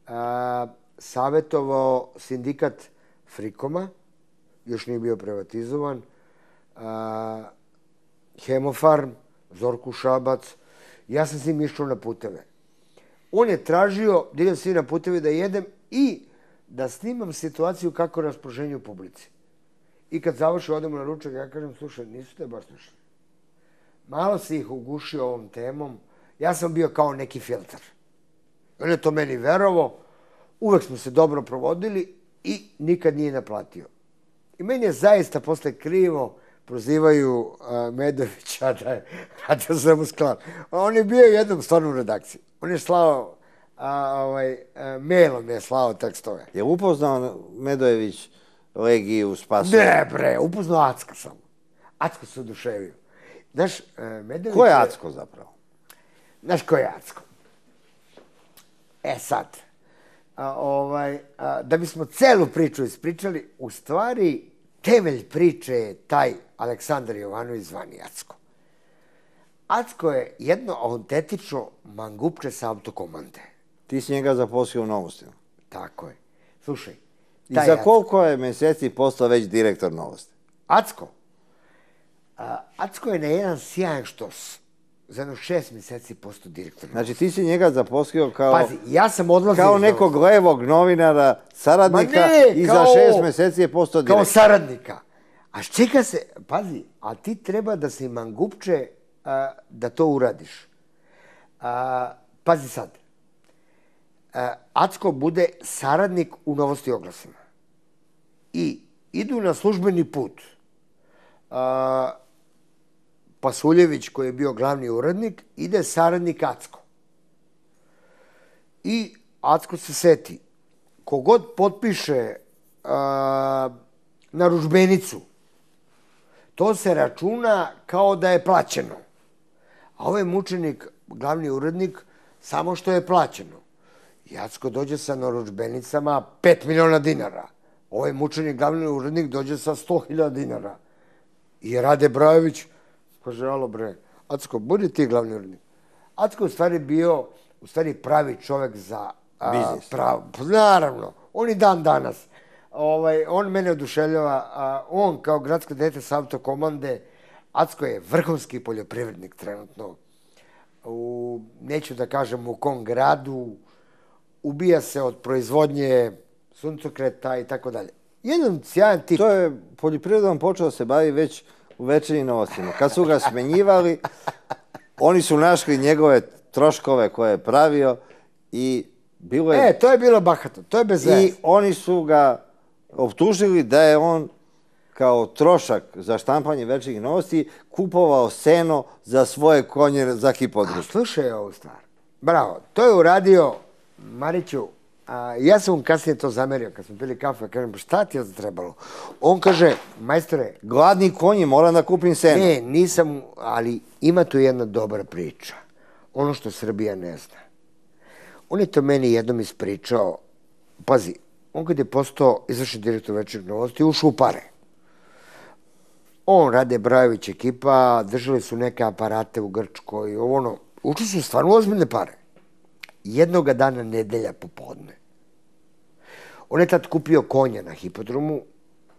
a, savjetovao sindikat Frikoma, još nije bio privatizovan, a, Hemofarm, Zorku Šabac. Ja sam s njim išao na puteve. On je tražio da idem svi na puteve da jedem i da snimam situaciju kako je raspoloženje u publici. I kad završi, odemo na ručak, ja kažem, slušaj, nisu te baš slušali. Malo si ih ugušio ovom temom. Ja sam bio kao neki filter. On je to meni verovo. uvek smo se dobro provodili i nikad nije naplatio. I meni je zaista posle krivo prozivaju Medovića da je radio za Moskvan. On je bio jednom stvarno u redakciji. On je slao, a, ovaj, a, mailom je slao tekstove. Je upoznao Medojević Legiju, Spasu? Ne bre, upoznao Acka samo. Acko se oduševio. Znaš, e, Medović Ko je Acko zapravo? Znaš ko je Acko? E sad, a, ovaj, a, da bismo celu priču ispričali, u stvari temelj priče je taj Aleksandar Jovanović zvani Acko. Acko je jedno autentično mangupče sa autokomande. Ti si njega zaposlio u novostima. Tako je. Slušaj, I za Acko- koliko je mjeseci postao već direktor novosti? Acko. A, Acko je na jedan sjajan štos. Za jedno šest mjeseci postao direktor. Znači ti si njega zaposlio kao, Pazi, ja sam odlazio kao nekog Novosti. levog novinara, saradnika ne, i za kao- šest mjeseci je postao Kao direktor. saradnika. A čeka se, pazi, a ti treba da se mangupče a, da to uradiš. A, pazi sad. E, Acko bude saradnik u novosti oglasima. I idu na službeni put. A, Pasuljević, koji je bio glavni urednik, ide saradnik Acko. I Acko se seti. Kogod potpiše e, na ružbenicu, to se računa kao da je plaćeno. A ovaj mučenik, glavni urednik, samo što je plaćeno. Jacko dođe sa naručbenicama 5 miliona dinara. Ovaj mučenik, glavni urednik, dođe sa 100.000 dinara. I Rade Brajović, kaže, alo bre, Acko, budi ti glavni urednik. Acko u stvari bio, u stvari pravi čovek za a, Biznis. Prav, pa naravno, on i dan danas. Ovaj, on mene oduševljava, a, on kao gradsko dete sa autokomande, Acko je vrhunski poljoprivrednik trenutno. U, neću da kažem u kom gradu, ubija se od proizvodnje suncokreta i tako dalje. Jedan sjajan tip. To je poljoprivredom počeo se bavi već u večernjim novostima. Kad su ga smenjivali, oni su našli njegove troškove koje je pravio i bilo je... E, to je bilo bahato, to je bez I oni su ga optužili da je on kao trošak za štampanje večernjih novosti kupovao seno za svoje konje za A hipodrom. slušaj ovu stvar. Bravo, to je uradio Mariću. A, ja sam mu kasnije to zamerio kad smo pili kafe. Kažem, "Pa šta ti je trebalo? On kaže, majstore, Gladni konji, moram da kupim seno. ne, nisam, ali ima tu jedna dobra priča. Ono što Srbija ne zna. On je to meni jednom ispričao. Pazi, on kad je postao izvršni direktor večernjih novosti, ušao u pare. On, Rade Brajović ekipa, držali su neke aparate u Grčkoj, ovo ono, ušli su stvarno ozbiljne pare. Jednoga dana nedelja popodne. On je tad kupio konja na hipodromu,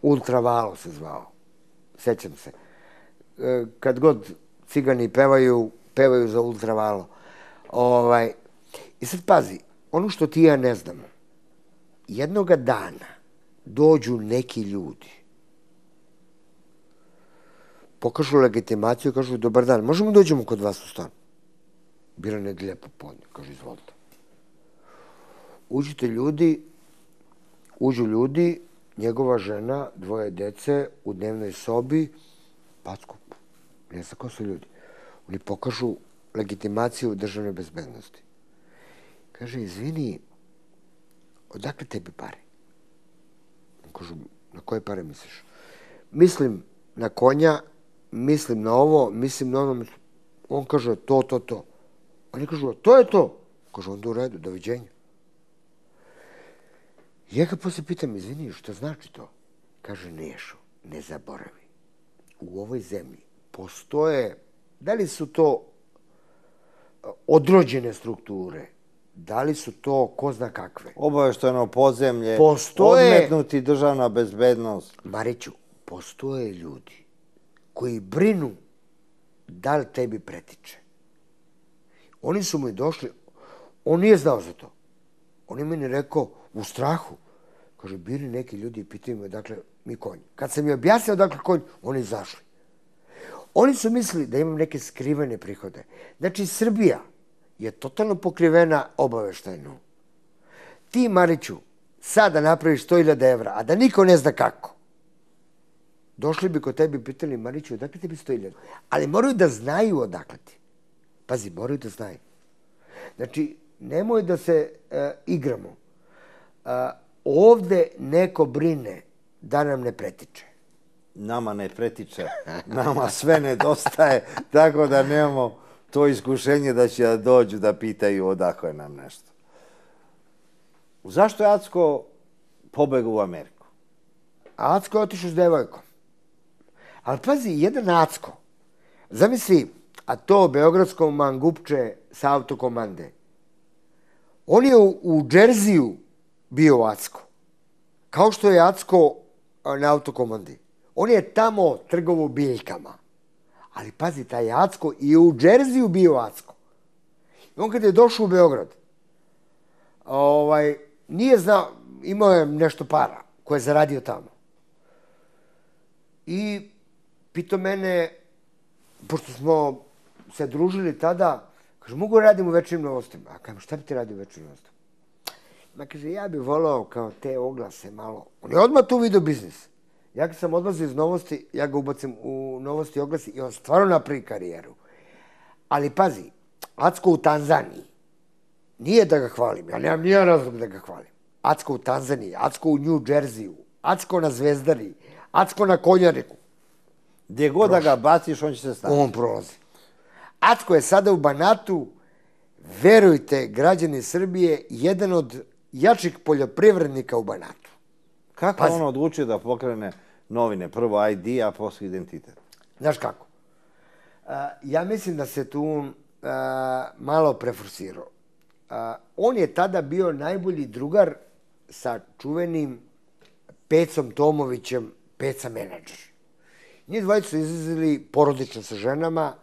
Ultravalo se zvao. Sećam se. E, kad god cigani pevaju, pevaju za Ultravalo. Ovaj, I sad pazi, ono što ti ja ne znamo, jednoga dana dođu neki ljudi, pokažu legitimaciju i kažu, dobar dan, možemo dođemo kod vas u stan? Bila nedelja popodne, kaže, izvolite. Uđite ljudi, uđu ljudi, njegova žena, dvoje dece u dnevnoj sobi, packu, ne znam ko su ljudi. Oni pokažu legitimaciju državne bezbednosti. Kaže, izvini, odakle tebi pare? Kažu, na koje pare misliš? Mislim na konja, mislim na ovo, mislim na ono. On kaže, to, to, to. Oni kažu, to je to. Kaže, onda u redu, doviđenja. Ja ga posle pitam, izvini, što znači to? Kaže, Nešo, ne zaboravi. U ovoj zemlji postoje, da li su to e, odrođene strukture, da li su to ko zna kakve. Obavešteno podzemlje, Postoje- odmetnuti državna bezbednost. Mariću, postoje ljudi koji brinu da li tebi pretiče. Oni su mu i došli, on nije znao za to. On je meni rekao, u strahu, kaže, bili neki ljudi i pitaju me, dakle, mi konji. Kad sam mi objasnio dakle konj, oni izašli. Oni su mislili da imam neke skrivene prihode. Znači, Srbija je totalno pokrivena obaveštajno. ti Mariću sad napraviš 100.000 evra, a da niko ne zna kako, došli bi kod tebi i pitali, Mariću, odakle tebi 100.000? Ali moraju da znaju odakle ti. Pazi, moraju da znaju. Znači, nemoj da se e, igramo. E, ovde neko brine da nam ne pretiče. Nama ne pretiče, nama sve nedostaje, tako da nemamo to iskušenje da će da dođu da pitaju odakle nam nešto. Zašto je Acko pobegao u Ameriku? Acko je otišao s devojkom. Ali pazi, jedan Acko, zamisli, a to Beogradsko mangupče sa autokomande, on je u, u Džerziju bio Acko. Kao što je Acko na autokomandi. On je tamo trgovo biljkama. Ali pazi, taj Acko i u Džerziju bio Acko. I on kad je došao u Beograd, ovaj, nije znao, imao je nešto para koje je zaradio tamo. I pitao mene, pošto smo se družili tada, kaže, mogu radim u večernim novostima. A kajem, šta bi ti radio u večernim novostima? Ma kaže, ja bih volao kao te oglase malo. On je odmah tu vidio biznis. Ja kad sam odlazio iz novosti, ja ga ubacim u novosti i oglasi i on stvarno napravi karijeru. Ali pazi, Acko u Tanzaniji, nije da ga hvalim, ja nemam nijedan razlog da ga hvalim. Acko u Tanzaniji, Acko u New Jersey, Acko na Zvezdari, Acko na Konjariku. Gdje god da ga baciš, on će se staviti. On prolazi. Acko je sada u Banatu, verujte, građani Srbije, jedan od jačih poljoprivrednika u Banatu. Kako Pazi. on odlučio da pokrene novine? Prvo ID, a posle identitet. Znaš kako? Uh, ja mislim da se tu uh, malo preforsirao. Uh, on je tada bio najbolji drugar sa čuvenim Pecom Tomovićem, Peca menadžer. Njih dvojica su izlazili porodično sa ženama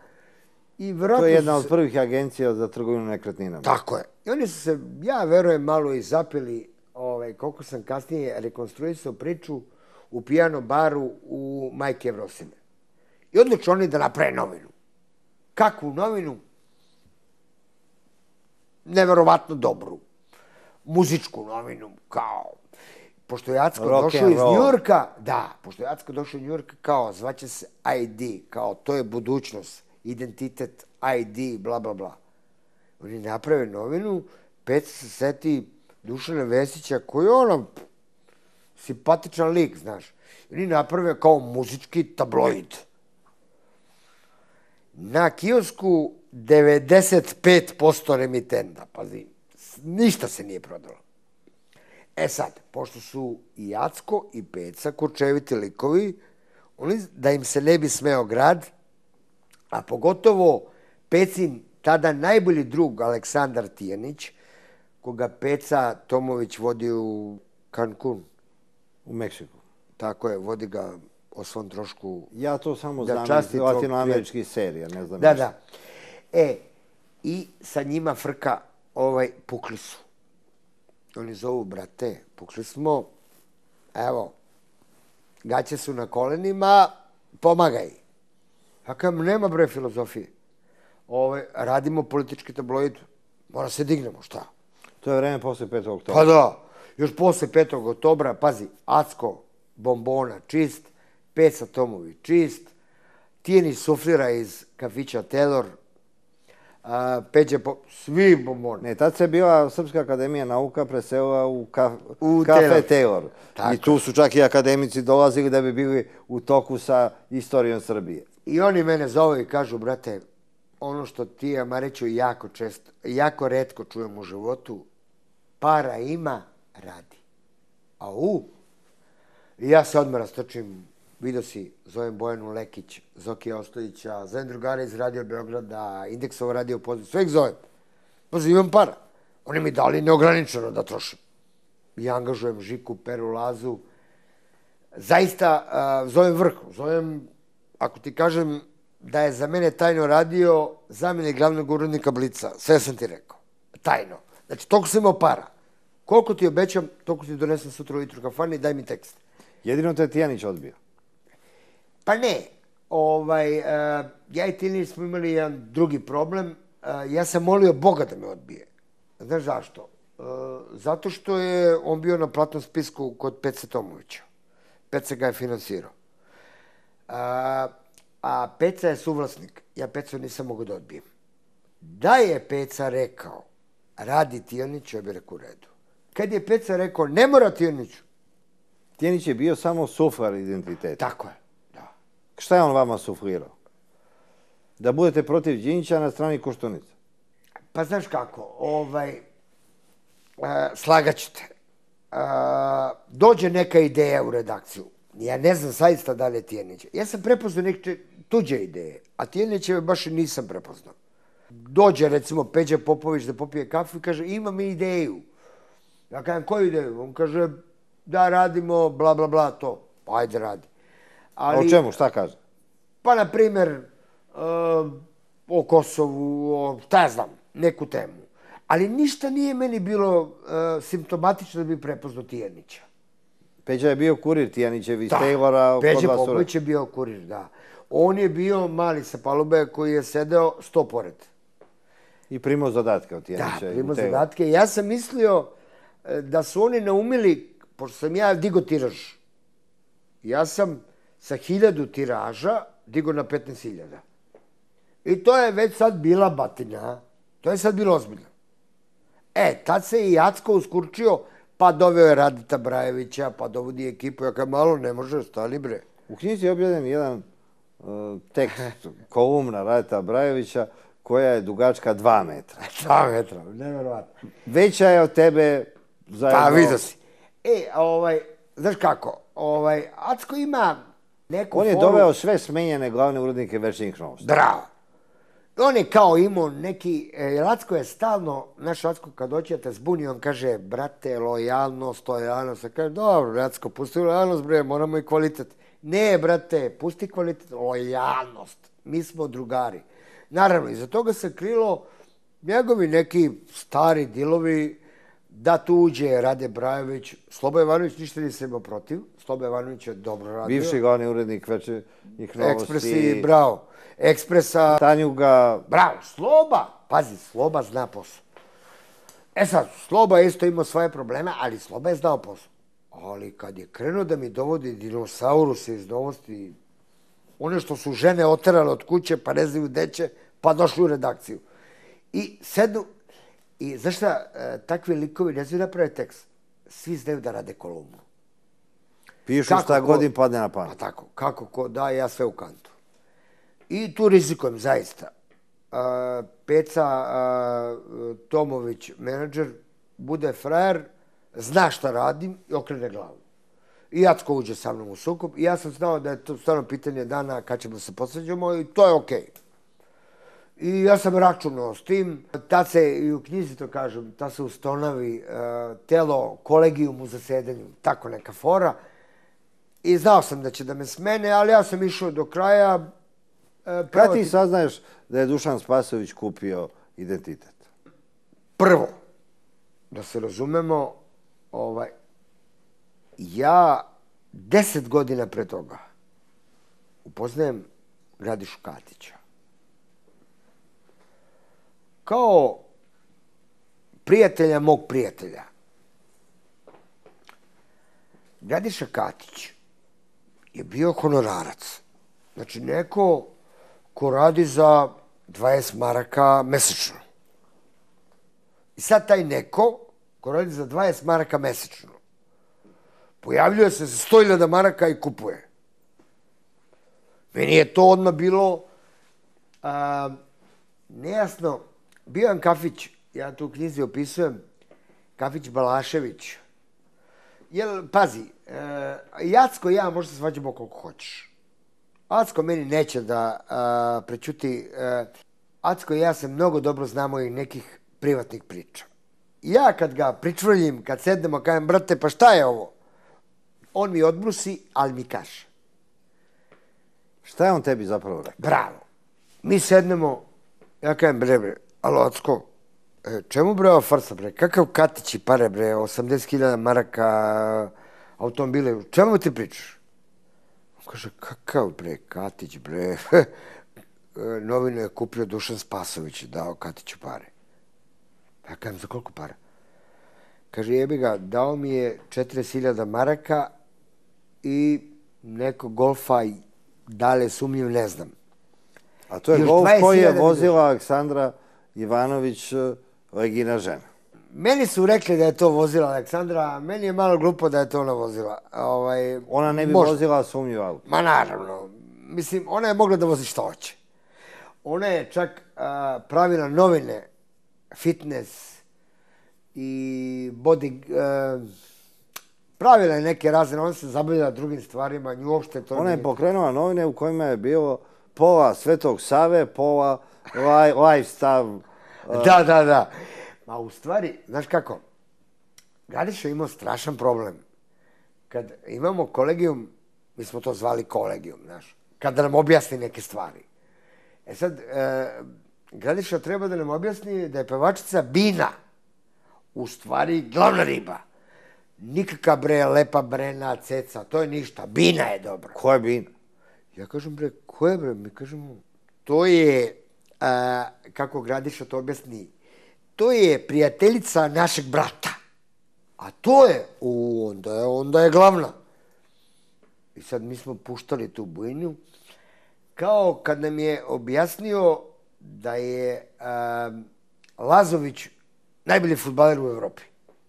i vjerojatno... To je jedna od prvih agencija za trgovinu nekretninama. Tako je. I oni su se, ja verujem, malo i zapili, ovaj, koliko sam kasnije rekonstruisao priču u pijano baru u Majke Evrosine. I odluče oni da naprave novinu. Kakvu novinu? Neverovatno dobru. Muzičku novinu, kao... Pošto je Acko Rock došao iz. Njurka, da, pošto je Acko došao iz Njurka, kao, zvaće se ID, kao, to je budućnost, identitet, ID, bla, bla, bla. Oni naprave novinu, Peca se seti Dušana Vesića, koji je ono, simpatičan lik, znaš. Oni naprave kao muzički tabloid. Na kiosku 95% remitenda, pazi, ništa se nije prodalo. E sad, pošto su i Jacko i Peca kočeviti likovi, oni, da im se ne bi smeo grad, a pogotovo Pecin tada najbolji drug Aleksandar Tijanić, koga Peca Tomović vodi u Cancun. U Meksiku. Tako je, vodi ga o svom trošku. Ja to samo Da znam iz latinoameričkih serija, ne znam Da, da. E, i sa njima frka ovaj, pukli su. Oni zovu, brate, pukli smo, evo, gaće su na kolenima, pomagaj. Ja kažem, nema bre filozofije. Ove, radimo politički tabloid, mora se dignemo, šta? To je vreme posle 5. oktobra. Pa da, još posle 5. oktobra, pazi, Acko, bombona, čist, Peca Tomovi, čist, Tijeni suflira iz kafića Telor, a, Peđe, po, svi bomboni. Ne, tad se bila Srpska akademija nauka preselila u, kaf, U kafe Taylor. Taylor. Tako I tu su čak i akademici dolazili da bi bili u toku sa istorijom Srbije. I oni mene zove i kažu, brate, ono što ti, ja Mariću, jako često, jako redko čujem u životu, para ima, radi. A u, i ja se odmah rastrčim, vidio si, zovem Bojanu Lekić, Zoki Ostojića, zovem drugara iz Radio Beograda, Indeksovo radio poziv, sve ih zovem. Pazi, imam para. Oni mi dali neograničeno da trošim. I angažujem Žiku, Peru, Lazu, zaista uh, zovem vrh, zovem, ako ti kažem da je za mene tajno radio zamjenik glavnog urednika Blica, sve sam ti rekao, tajno. Znači, toliko sam imao para. Koliko ti obećam, toliko ti donesem sutra ujutru u kafani, daj mi tekst. Jedino te Tijanić odbio. Pa ne, ovaj, uh, ja i Tini smo imali jedan drugi problem. Uh, ja sam molio Boga da me odbije. Znaš zašto? zato što je on bio na platnom spisku kod Pece Tomovića. Pece ga je finansirao. A, a Peca je suvlasnik. Ja Pecu nisam mogao da odbijem. Da je Peca rekao, radi Tijanić, ja bih rekao u redu. Kad je Peca rekao, ne mora Tijanić, Tijanić je bio samo suflar identiteta. tako je. Da. Šta je on vama suflirao? Da budete protiv Đinjića na strani Koštunica. Pa znaš kako, ovaj, e, slagaćete. E, dođe neka ideja u redakciju. Ja ne znam saista da li je Tijanić. Ja sam prepoznao neke tuđe ideje, a Tijanićeve baš nisam prepoznao. Dođe, recimo, Peđa Popović da popije kafu i kaže, imam ideju. Ja kažem, koju ideju? On kaže, da radimo bla, bla, bla, to. Pa ajde, radi. A o čemu, šta kaže? Pa, na primjer, uh, o Kosovu, o, šta ja znam, neku temu. Ali ništa nije meni bilo uh, simptomatično da bi prepoznao Tijanića. Peđa je bio kurir Tijanićevi iz Da, Taylora. Peđa Popović je bio kurir, da. On je bio mali sa palube koji je sedeo sto pored. I primao zadatke od Da, Tijanića. u Taylor. zadatke. Ja sam mislio e, da su oni naumili, pošto sam ja digo tiraž, ja sam sa hiljadu tiraža digo na 15.000. I to je već sad bila batina. To je sad bilo ozbiljno. E, tad se i Jacko uskurčio, pa doveo je Radita Brajevića, pa dovodi ekipu. Ja kao malo ne može, stani bre. U knjizi je objavljen jedan uh, tekst, kolumna Radeta Brajevića, koja je dugačka dva metra. Dva metra, nevjerovatno. Veća je od tebe zajedno... Pa vidio si. E, ovaj, znaš kako, ovaj, Acko ima neku On je foru- doveo sve smenjene glavne urednike večernjih novosti. Bravo. On je kao imao neki, e, Lacko je stalno, naš Lacko kad doće te zbuni, on kaže, brate, lojalnost, lojalnost. Ja kaže, dobro, Lacko, pusti lojalnost, bre, moramo i kvalitet. Ne, brate, pusti kvalitet, lojalnost. Mi smo drugari. Naravno, iza toga se krilo njegovi neki stari dilovi, da tu uđe Rade Brajević. Slobo Ivanović ništa nije imao protiv. Slobo Ivanović je dobro radio. Bivši glavni urednik večernjih novosti. Ekspresi, bravo. Ekspresa, Tanjuga, Bravo, Sloba. Pazi, Sloba zna posao. E sad, Sloba je isto imao svoje probleme, ali Sloba je znao posao. Ali kad je krenuo da mi dovodi dinosauruse iz novosti, one što su žene oterale od kuće, pa ne znaju gde će, pa došli u redakciju. I sednu, i znaš šta, e, takvi likovi ne znaju naprave tekst. Svi znaju da rade kolumnu. pišu Kako šta ko- god im padne na Pa pamet. tako, kako ko da, ja sve u kantu. I tu rizikujem, zaista. Uh, Peca uh, Tomović, menadžer, bude frajer, zna šta radim i okrene glavu. I Jacko uđe sa mnom u sukob i ja sam znao da je to stvarno pitanje dana kad ćemo se posveđamo i to je okej. I ja sam računao s tim, tad se, i u knjizi to kažem, tad se ustonavi e, telo kolegijum u zasedanju, tako neka fora. I znao sam da će da me smene, ali ja sam išao do kraja. E, Kad prvo ti ti- saznaješ da je Dušan Spasović kupio identitet? Prvo, da se razumemo, ovaj, ja deset godina pre toga upoznajem Gradišu Katića. Kao prijatelja mog prijatelja. Gradiša Katić je bio honorarac. Znači neko ko radi za 20 maraka mesečno. I sad taj neko, ko radi za 20 maraka mesečno, pojavljuje se za 100.000 maraka i kupuje. Meni je to odmah bilo a, nejasno. Bio je kafić, ja tu u knjizi opisujem, kafić Balašević. Jel, pazi, e, Jacko i ja možda svađamo koliko hoćeš. Acko meni neće da a, prećuti. E, Acko i ja se mnogo dobro znamo i nekih privatnih priča. Ja kad ga pričvrljim, kad sednemo, kažem, brate, pa šta je ovo? On mi odbrusi, ali mi kaže, Šta je on tebi zapravo rekao? bravo. Mi sednemo, ja kažem, bre, bre, alo, Acko, e, čemu bre ova farsa, bre? Kakav katići pare, bre, 80.000 maraka automobile, čemu ti pričaš? Kaže, kakav bre, Katić bre, E, novinu je kupio Dušan Spasović i dao Katiću pare. Ja kažem, za koliko para? Kaže, jebi ga, dao mi je 40.000 maraka i neko golfa i dalje sumnjiv, ne znam. A to je Još golf 20.000 koji je vozila Aleksandra Ivanović, eh, Regina žena. Meni su rekli da je to vozila Aleksandra, a meni je malo glupo da je to ona vozila. Ovaj, Ona ne bi možda. vozila sumnjiv auto. Ma naravno. Mislim, ona je mogla da vozi što hoće. Ona je čak a, pravila novine, fitness i body... A, pravila je neke razne, ona se zabavljala drugim stvarima, nju uopšte to Ona je pokrenula novine u kojima je bilo pola Svetog Save, pola li, lifestyle. Da, da, da. Ma u stvari, znaš kako, Gradiša je imao strašan problem. Kad imamo kolegijum, mi smo to zvali kolegijum, znaš, kada nam objasni neke stvari. E sad, e, Gradiša treba da nam objasni da je pevačica Bina u stvari glavna riba. Nikakva bre, lepa brena, ceca, to je ništa. Bina je dobro. Ko je bin? Ja kažem, bre, ko je, bre? Mi kažemo, to je, a, kako Gradiša to objasni, to je prijateljica našeg brata. A to je, u, onda je, onda je glavna. I sad mi smo puštali tu bujnju, kao kad nam je objasnio da je a, Lazović najbolji futbaler u Evropi.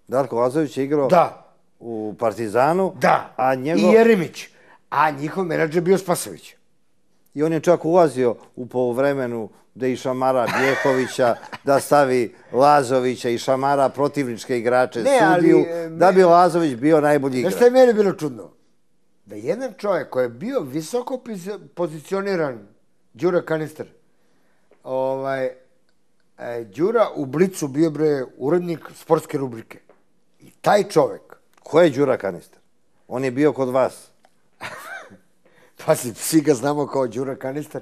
Darko Lazović je igrao Da, u Partizanu, da. a njegov... I Jeremić. A njihov menadžer bio Spasović. I on je čak ulazio u poluvremenu da i šamara Bjekovića, da stavi Lazovića i šamara protivničke igrače Ne, ali, sudiju, e, da bi Lazović bio najbolji Znaš igrač. šta je meni bilo čudno? Da jedan čovjek koji je bio visoko pozicioniran, Đura Kanister, ovaj, e, Đura u Blicu bio bre urednik sportske rubrike. I taj čovjek, Ko je Đura Kanister? On je bio kod vas. pazi, svi ga znamo kao Đura Kanister,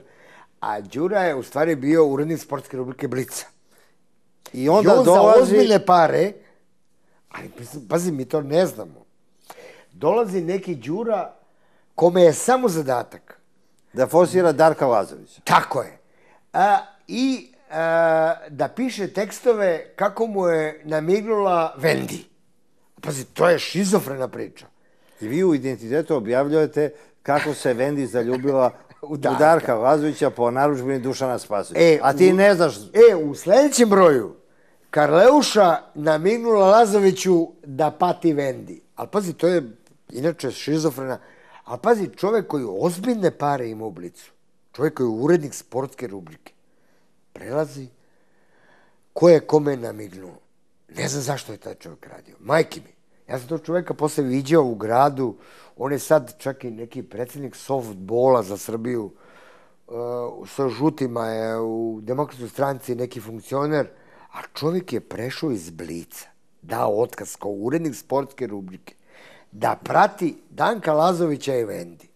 a Đura je u stvari bio urednik sportske rubrike Blica. I I onda on za dolazi... ozbiljne pare, ali pazi, mi to ne znamo. Dolazi neki Đura kome je samo zadatak Da forsira Darka Lazovića. Tako je. A, I a, da piše tekstove kako mu je namignula Vendi. Pazi, to je šizofrena priča. I vi u identitetu objavljujete kako se Vendi zaljubila u U Darka. Lazovića po naručbini Dušana Spasovića. E, A ti u- ne znaš... E, u sljedećem broju Karleuša namignula Lazoviću da pati Vendi. Ali pazi, to je inače šizofrena. Ali pazi, čovjek koji ozbiljne pare ima u blicu, čovjek koji je urednik sportske rubrike, prelazi ko je kome namignuo. Ne znam zašto je taj čovjek radio. Majke mi. Ja sam tog čovjeka posle viđao u gradu. On je sad čak i neki predsjednik softbola za Srbiju. Uh, sa žutima je u demokratskoj stranci neki funkcioner. A čovjek je prešao iz Blica. Dao otkaz kao urednik sportske rubrike. Da prati Danka Lazovića i Vendi.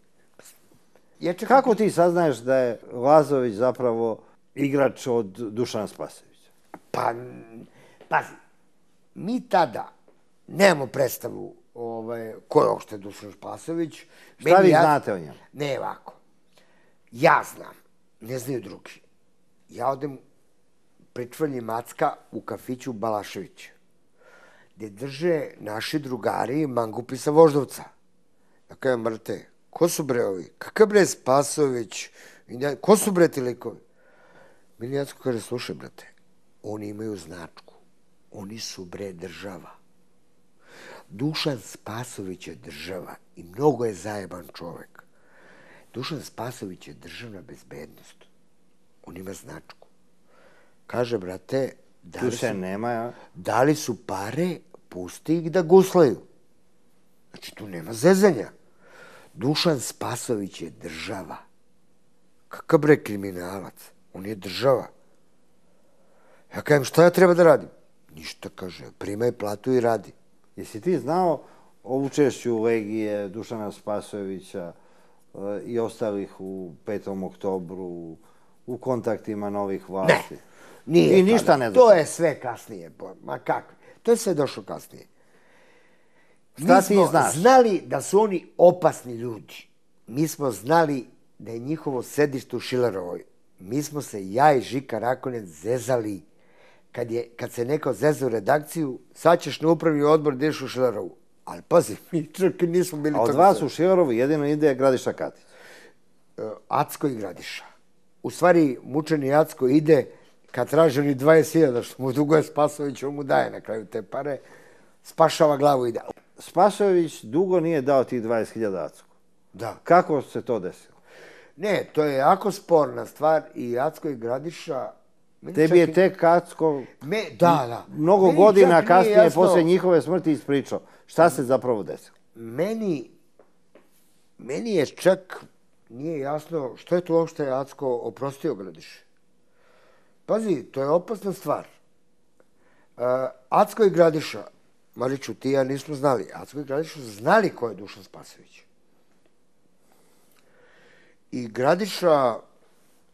Ja čekam- Kako ti saznaješ da je Lazović zapravo igrač od Dušana Spasovića? Pa, pazi, mi tada nemamo predstavu ovaj, ko je uopšte Dušan Špasović. Šta Meni vi ja- znate o njemu? Ne, ovako. Ja znam, ne znaju drugi. Ja odem pričvanje Macka u kafiću Balašević, gde drže naši drugari mangupi sa Voždovca. Ja kažem, brate, ko su bre ovi? Kakav bre Spasović? Ko su bre ti likovi? Mili Jacko kaže, slušaj, brate, oni imaju značku. Oni su bre država. Dušan Spasović je država i mnogo je zajeban čovek. Dušan Spasović je državna bezbednost. On ima značku. Kaže, brate, da li, se su, nema, ja? da li su pare, pusti ih da guslaju. Znači, tu nema zezanja. Dušan Spasović je država. Kakav bre kriminalac? On je država. Ja kažem, šta ja treba da radim? Ništa, kaže, primaj platu i radi. Jesi ti znao o učešću Legije, Dušana Spasojevića e, i ostalih u 5. oktobru, u kontaktima novih Ne, vlasti? nije I ništa tada. ne To znaš. je sve kasnije. Ma kako? To je sve došlo kasnije. Šta Mi ti smo znaš? znali da su oni opasni ljudi. Mi smo znali da je njihovo sedište u Šilerovoj. Mi smo se, ja i Žika Rakonec, zezali kad, je, kad se neko zeze u redakciju, sad ćeš na upravni odbor da ideš u Šilerovu. Ali pazi, mi čak nismo bili A od vas u Šilerovu jedino ide Gradiša Katić. E, Acko i Gradiša. U stvari, mučeni Acko ide kad traži ni 20.000 što mu duguje Spasović, on mu daje na kraju te pare, spašava glavu i ide. Spasojević dugo nije dao tih 20.000 Acku. Da. Kako se to desilo? Ne, to je jako sporna stvar i Acko i Gradiša... meni Tebi je tek Acko Me, da, da. mnogo Meni godina kasnije, jasno- posle njihove smrti, ispričao. Šta se zapravo desilo? Meni, meni je čak nije jasno što je to uopšte Acko oprostio Gradiše. Pazi, to je opasna stvar. Uh, Acko i Gradiša, Mariću, ti ja nismo znali, Acko i Gradiša znali ko je Dušan Spasović. I Gradiša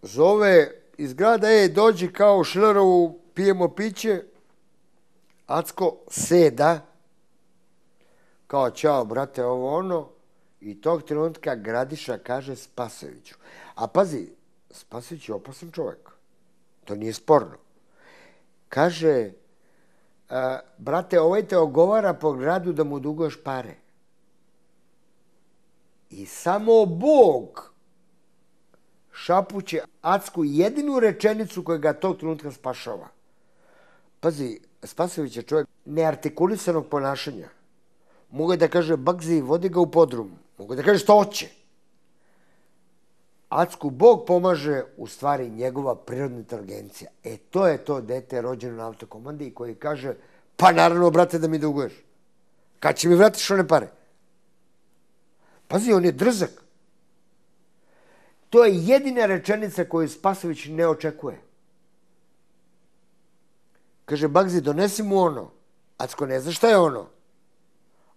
zove iz grada, e, dođi kao šlerovu, pijemo piće. Acko seda, kao čao brate ovo ono i tog trenutka Gradiša kaže Spasoviću. A pazi, Spasović je opasan čovjek. To nije sporno. Kaže, a, brate, ovaj te ogovara po gradu da mu dugoš pare. I samo Bog šapuće Acku jedinu rečenicu koja ga tog trenutka spašava. Pazi, Spasović je čovjek neartikulisanog ponašanja. Mogu da kaže, Bagzi, vodi ga u podrum. Mogu da kaže što hoće. Acku Bog pomaže u stvari njegova prirodna inteligencija. E, to je to dete rođeno na autokomandi koji kaže, pa naravno, brate, da mi duguješ. Kad će mi vratiš one pare? Pazi, on je drzak. To je jedina rečenica koju Spasović ne očekuje. Kaže, Bagzi, donesi mu ono. Acko ne zna šta je ono.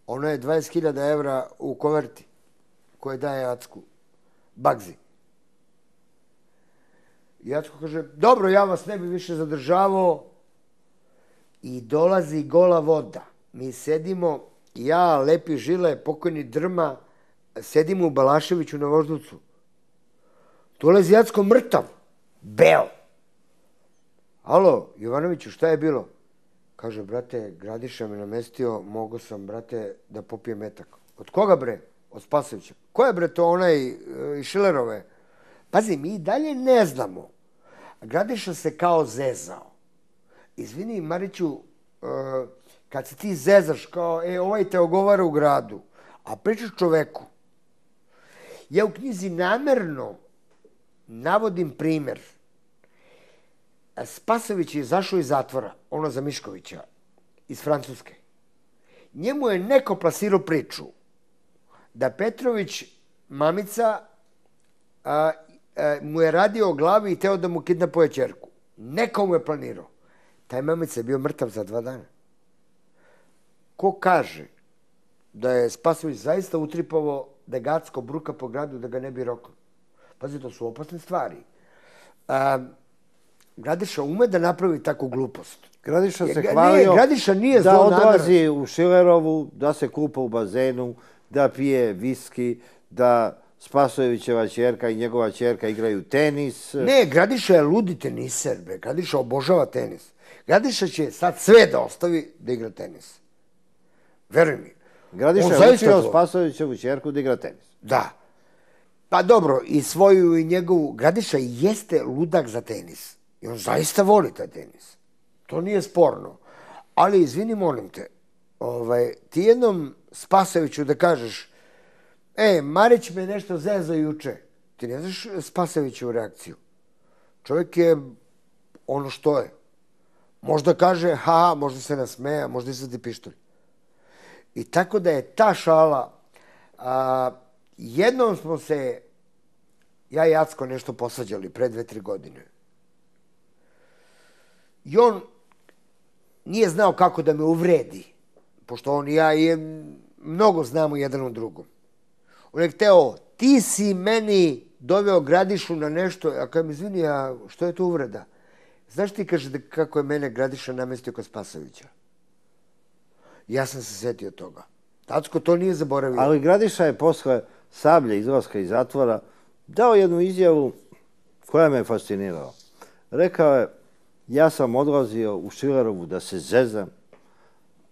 Ono je 20.000 evra u koverti koje daje Acku. Bagzi. I Acko kaže, dobro, ja vas ne bi više zadržavao. I dolazi gola voda. Mi sedimo, ja, Lepi Žile, pokojni Drma, sedimo u Balaševiću na vožducu. Dolazi Jacko mrtav, beo. Alo, Jovanoviću, šta je bilo? Kaže, brate, Gradiša me namestio, mogo sam, brate, da popijem metak. Od koga, bre? Od Spasovića. Ko je, bre, to onaj e, iz Šilerove? Pazi, mi i dalje ne znamo. Gradiša se kao zezao. Izvini, Mariću, e, kad se ti zezaš kao, e, ovaj te ogovara u gradu, a pričaš čoveku, ja u knjizi namerno navodim primjer. Spasović je izašao iz zatvora, ono za Miškovića, iz Francuske. Njemu je neko plasirao priču da Petrović, mamica, a, a, mu je radio o glavi i teo da mu kidnapuje čerku. Neko mu je planirao. Taj mamica je bio mrtav za dva dana. Ko kaže da je Spasović zaista utripovo da Gacko bruka po gradu da ga ne bi rokao? Pazi, to su opasne stvari. A, Gradiša ume da napravi takvu glupost. Gradiša se Ne, hvalio Gradiša nije da odlazi u Šilerovu, da se kupa u bazenu, da pije viski, da Spasojevićeva čerka i njegova čerka igraju tenis. Ne, Gradiša je ludi teniser, bre. Gradiša obožava tenis. Gradiša će sad sve da ostavi da igra tenis. Veruj mi. Gradiša je učio Spasojevićevu čerku da igra tenis. Da. Pa dobro, i svoju i njegovu... Gradiša jeste ludak za tenis. I on zaista voli taj tenis. To nije sporno. Ali, izvini, molim te, ovaj, ti jednom Spasoviću da kažeš e, Marić me nešto zezo juče. Ti ne znaš Spasoviću reakciju. Čovjek je ono što je. Možda kaže, ha, možda se nasmeja, možda izvadi pištolj. I tako da je ta šala, a, jednom smo se, ja i Jacko nešto posađali pre dve, tri godine. I on nije znao kako da me uvredi, pošto on i ja je, mnogo znamo jedan u drugom. On je hteo, ti si meni doveo Gradišu na nešto, a kada mi izvini, a što je to uvreda? Znaš ti kaže da kako je mene Gradiša namestio kod Spasovića? Ja sam se setio toga. Tacko to nije zaboravio. Ali Gradiša je posle sablje izlaska iz zatvora dao jednu izjavu koja me fascinirala. Rekao je, Ja sam odlazio u Šilerovu da se zezam,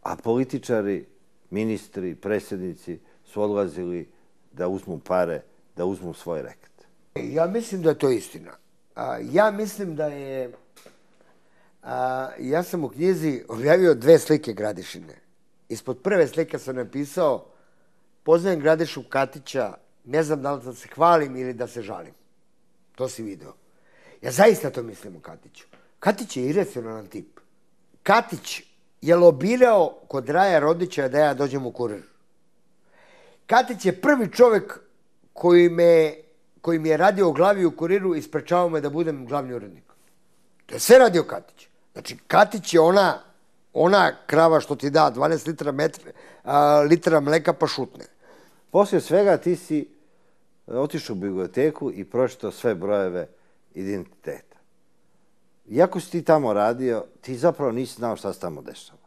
a političari, ministri, predsjednici su odlazili da uzmu pare, da uzmu svoj reket. Ja mislim da je to istina. A, ja mislim da je... A, ja sam u knjizi objavio dve slike Gradišine. Ispod prve slike sam napisao poznajem Gradišu Katića, ne znam da li da se hvalim ili da se žalim. To si video. Ja zaista to mislim o Katiću. Katić je iracionalan tip. Katić je lobirao kod Raja Rodića da ja dođem u kurir. Katić je prvi čovjek koji me koji mi je radio glavi u kuriru i sprečavao me da budem glavni urednik. To je sve radio Katić. Znači, Katić je ona, ona krava što ti da 12 litra, metra, a, litra mleka pa šutne. Poslije svega ti si otišao u biblioteku i pročitao sve brojeve identiteta. Iako si ti tamo radio, ti zapravo nisi znao šta se tamo dešava.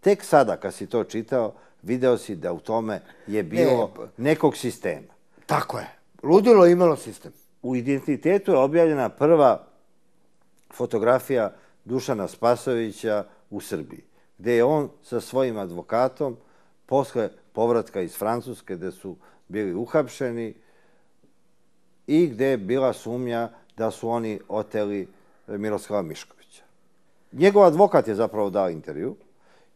Tek sada, kad si to čitao, video si da u tome je bilo Ne, nekog sistema. Tako je. Ludilo je imalo sistem. U identitetu je objavljena prva fotografija Dušana Spasovića u Srbiji, gde je on sa svojim advokatom posle povratka iz Francuske, gde su bili uhapšeni i gde je bila sumnja da su oni oteli Miroslava Miškovića. Njegov advokat je zapravo dao intervju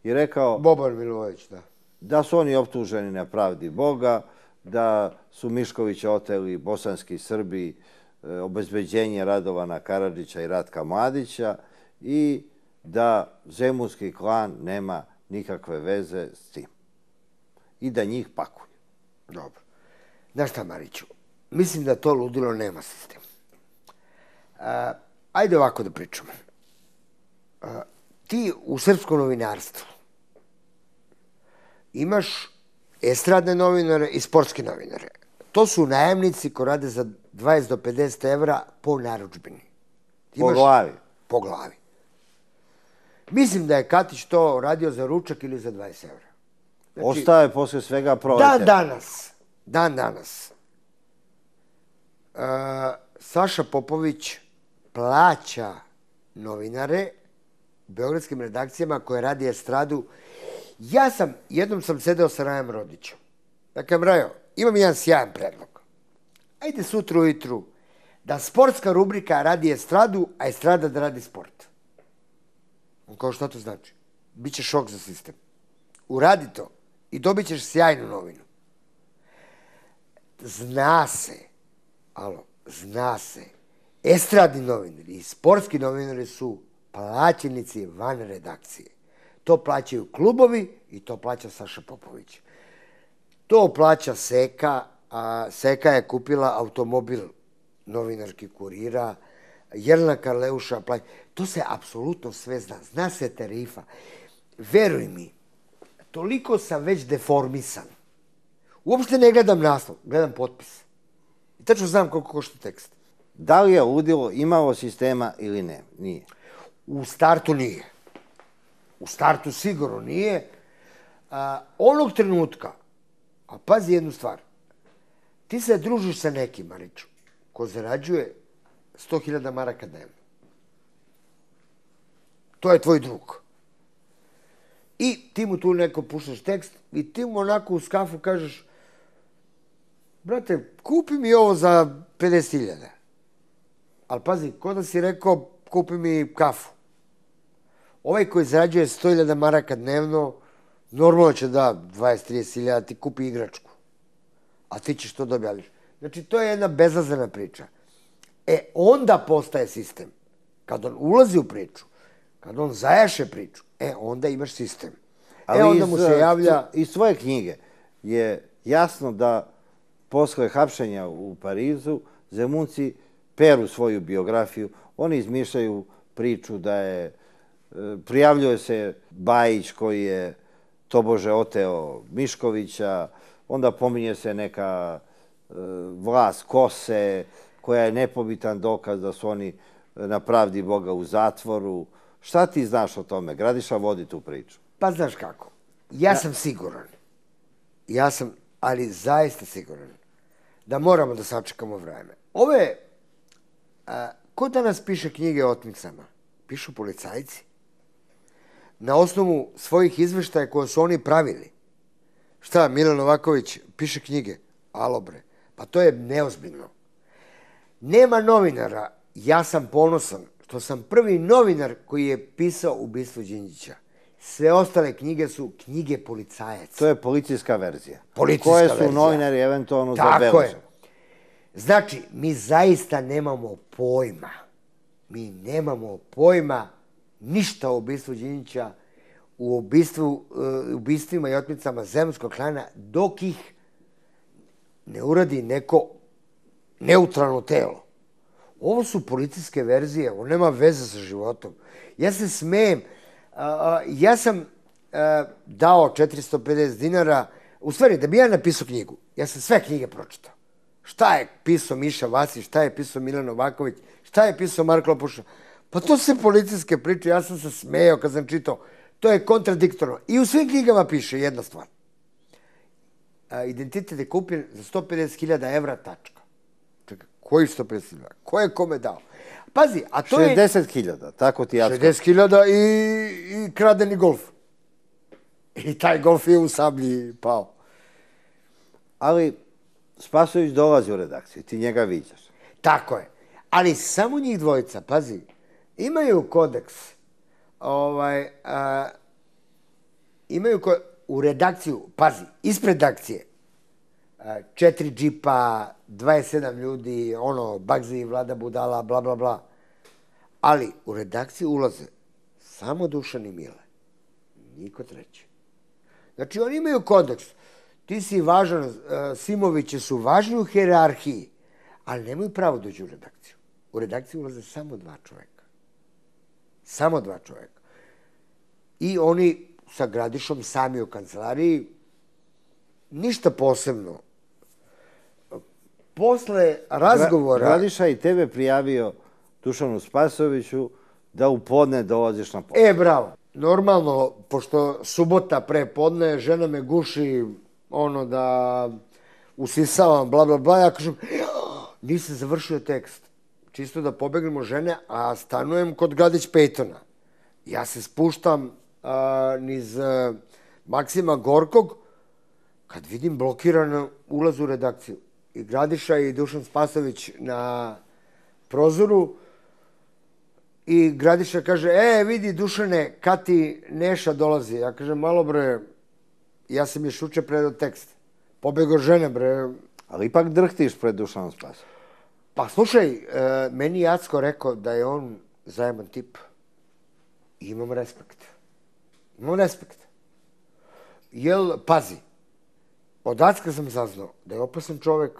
i rekao Boban Milović, da. da su oni optuženi na pravdi Boga, da su Miškovića oteli bosanski Srbi, e, obezbeđenje Radovana Karadžića i Ratka Mladića i da zemunski klan nema nikakve veze s tim. I da njih pakuju. Dobro. Znaš šta, Mariću? Mislim da to ludilo nema sistem. A, ajde ovako da pričamo. A, ti u srpskom novinarstvu imaš estradne novinare i sportske novinare. To su najemnici koji rade za 20 do 50 evra po naručbini. Ti Po glavi. Po glavi. Mislim da je Katić to radio za ručak ili za 20 evra. Ostaje posle svega Dan proletar. danas, dan danas, uh, Saša Popović plaća novinare beogradskim redakcijama koje radi estradu. Ja sam, jednom sam sedeo sa Rajem Rodićem. Dakle, Rajo, imam jedan sjajan predlog. Ajde sutra ujutru da sportska rubrika radi estradu, a estrada da radi sport. On kao šta to znači? Biće šok za sistem. Uradi to i dobit ćeš sjajnu novinu. Zna se, alo, zna se, estradni novinari i sportski novinari su plaćenici van redakcije. To plaćaju klubovi i to plaća Saša Popović. To plaća Seka, a Seka je kupila automobil novinarki kurira, Jelena Karleuša plaća. To se apsolutno sve zna. Zna se tarifa. Veruj mi, toliko sam već deformisan. Uopšte ne gledam naslov, gledam potpis. I tačno znam koliko košta tekst. Da li je ludilo imalo sistema ili ne? Nije. U startu nije. U startu sigurno nije. A, onog trenutka, a pazi jednu stvar, ti se družiš sa nekim, Mariću, ko zarađuje 100.000 maraka dnevno. To je tvoj drug. I ti mu tu neko puštaš tekst i ti mu onako u skafu kažeš brate, kupi mi ovo za 50.000. Ali pazi, ko da si rekao, kupi mi kafu. Ovaj koji zarađuje 100.000 maraka dnevno, normalno će da 20-30.000 ti kupi igračku. A ti ćeš to da objaviš. Znači, to je jedna bezazrena priča. E, onda postaje sistem. Kad on ulazi u priču, kad on zajaše priču, e, onda imaš sistem. e, onda mu iz, se javlja... Iz svoje knjige je jasno da posle hapšenja u Parizu Zemunci peru svoju biografiju, oni izmišljaju priču da je, e, prijavljuje se Bajić koji je tobože oteo Miškovića, onda pominje se neka e, vlast Kose, koja je nepobitan dokaz da su oni na pravdi Boga u zatvoru. Šta ti znaš o tome? Gradiša vodi tu priču. Pa znaš kako, ja sam siguran, ja sam, ali zaista siguran, da moramo da sačekamo vreme. Ove, a, ko danas piše knjige o otmicama? pišu policajci. Na osnovu svojih izveštaja koje su oni pravili. Šta, Milan Novaković piše knjige? Alo bre, pa to je neozbiljno. Nema novinara, ja sam ponosan što sam prvi novinar koji je pisao ubistvo Đinđića. Sve ostale knjige su knjige policajaca. To je policijska verzija. Policijska Koje su verzija. novinari eventualno Tako zabeležili. je. Znači, mi zaista nemamo pojma. Mi nemamo pojma ništa o ubistvu Đinjića, u ubistvu, uh, ubistvima i otmicama zemljskog klana, dok ih ne uradi neko neutralno telo. Ovo su policijske verzije, ovo nema veze sa životom. Ja se a, ja sam e, dao 450 dinara, u stvari, da bi ja napisao knjigu, ja sam sve knjige pročitao. Šta je pisao Miša Vasić, šta je pisao Milan Novaković, šta je pisao Marko Lopuša. Pa to su policijske priče, ja sam se smejao kad sam čitao. To je kontradiktorno. I u svim knjigama piše jedna stvar. E, identitet je kupljen za 150.000 evra, tačka. Čekaj, koji 150.000? Ko je kome dao? Pazi, a to je 60.000, tako ti ja 60.000 i, i kradeni golf. I taj golf je u sablji pao. Ali Spasović dolazi u redakciju, ti njega viđaš. Tako je. Ali samo njih dvojica, pazi, imaju kodeks. Ovaj, a, imaju ko, u redakciju, pazi, ispred redakcije, a, četiri džipa, 27 ljudi, ono, Bagzi, Vlada Budala, bla, bla, bla. Ali u redakciju ulaze samo Dušan i Mile. Niko treći. Znači, oni imaju kodeks. Ti si važan, eh, Simoviće su važni u hjerarhiji, ali nemaju pravo dođu u redakciju. U redakciju ulaze samo dva čoveka. Samo dva čoveka. I oni sa Gradišom sami u kancelariji, ništa posebno. Posle razgovora... Gradiša i tebe prijavio Dušanu Spasoviću da u podne dolaziš na posao. E, bravo. Normalno, pošto subota pre podne, žena me guši ono da usisavam, bla, bla, bla, ja kažem, nisam završio tekst. Čisto da pobegnemo žene, a stanujem kod Gradić Pejtona. Ja se spuštam a, niz a, Maksima Gorkog, kad vidim blokiran ulaz u redakciju. I Gradiša i Dušan Spasović na prozoru, I Gradiša kaže, e, vidi Dušane, kad ti Neša dolazi? Ja kažem, malo bre, ja sam još uče predao tekst. Pobego žene, bre. Ali ipak drhtiš pred Dušanom Spasovićem. Pa slušaj, e, meni Jacko rekao da je on zajeban tip. I imam respekt. Imam respekt. Jel, pazi, od Jacka sam saznao da je opasan čovek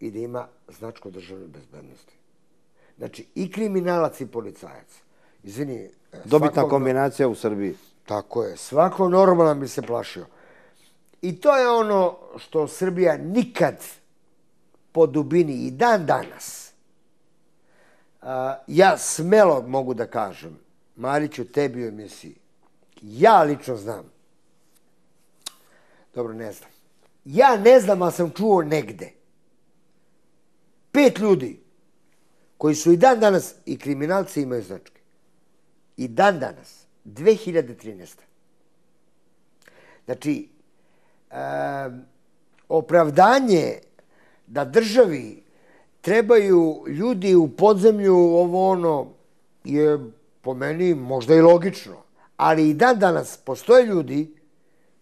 i da ima značku državne bezbednosti. Znači, i kriminalac i policajac. Izvini, e, Dobitna svako- kombinacija u Srbiji. Tako je. Svako normalan bi se plašio. I to je ono što Srbija nikad po dubini i dan danas. A, ja smelo mogu da kažem, Mariću, tebi u emisiji, ja lično znam. Dobro, ne znam. Ja ne znam, ali sam čuo negde. Pet ljudi koji su i dan danas i kriminalci imaju značke. I dan danas, 2013. Znači, e, opravdanje da državi trebaju ljudi u podzemlju, ovo ono, je po meni možda i logično. Ali i dan danas postoje ljudi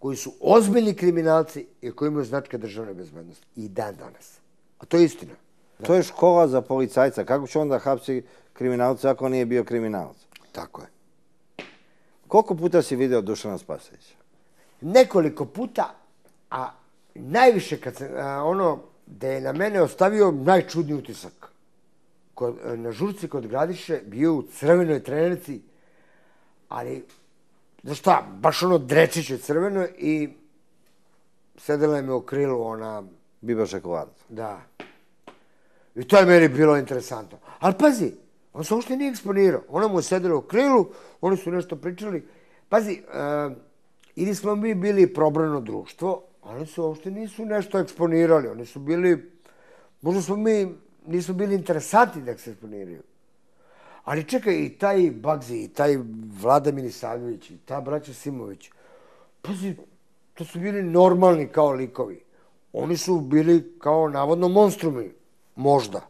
koji su ozbiljni kriminalci i koji imaju značke državne bezbednosti. I dan danas. A to je istina. To je škola za policajca. Kako će onda hapsi kriminalca ako nije bio kriminalac? Tako je. Koliko puta si video Dušana Spasovića? nekoliko puta, a najviše kad sam, a, ono, da je na mene ostavio najčudniji utisak. Kod, na žurci kod Gradiše bio u crvenoj trenerici, ali, znaš šta, baš ono drečiće crveno i sedela je me u krilu ona, Biba šokolada. da. I to je meni bilo interesantno. Ali pazi, on se uopšte nije eksponirao. Ona mu je sedela u krilu, oni su nešto pričali. Pazi, uh, ili smo mi bili probrano društvo, oni se uopšte nisu nešto eksponirali. Oni su bili, možda smo mi, nisu bili interesanti da se eksponiraju. Ali čekaj, i taj Bagzi, i taj Vlada Milisavljević, i ta braća Simović, pazi, to su bili normalni kao likovi. Oni su bili kao navodno monstrumi, možda.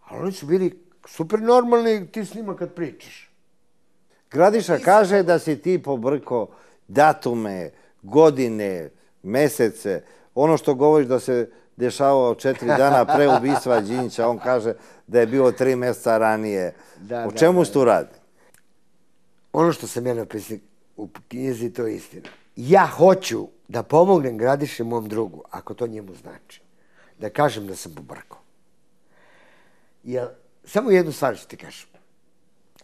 Ali oni su bili super normalni ti s njima kad pričaš. Gradiša kaže da si ti pobrko datume, godine, mesece, ono što govoriš da se dešavao četiri dana pre ubistva Đinjića, on kaže da je bilo tri mjeseca ranije. Da, o čemu se tu radi? Ono što sam ja napisao u knjizi, to je istina. Ja hoću da pomognem Gradiše mom drugu, ako to njemu znači. Da kažem da sam pobrkao. Jer, samo jednu stvar ću ti kažem.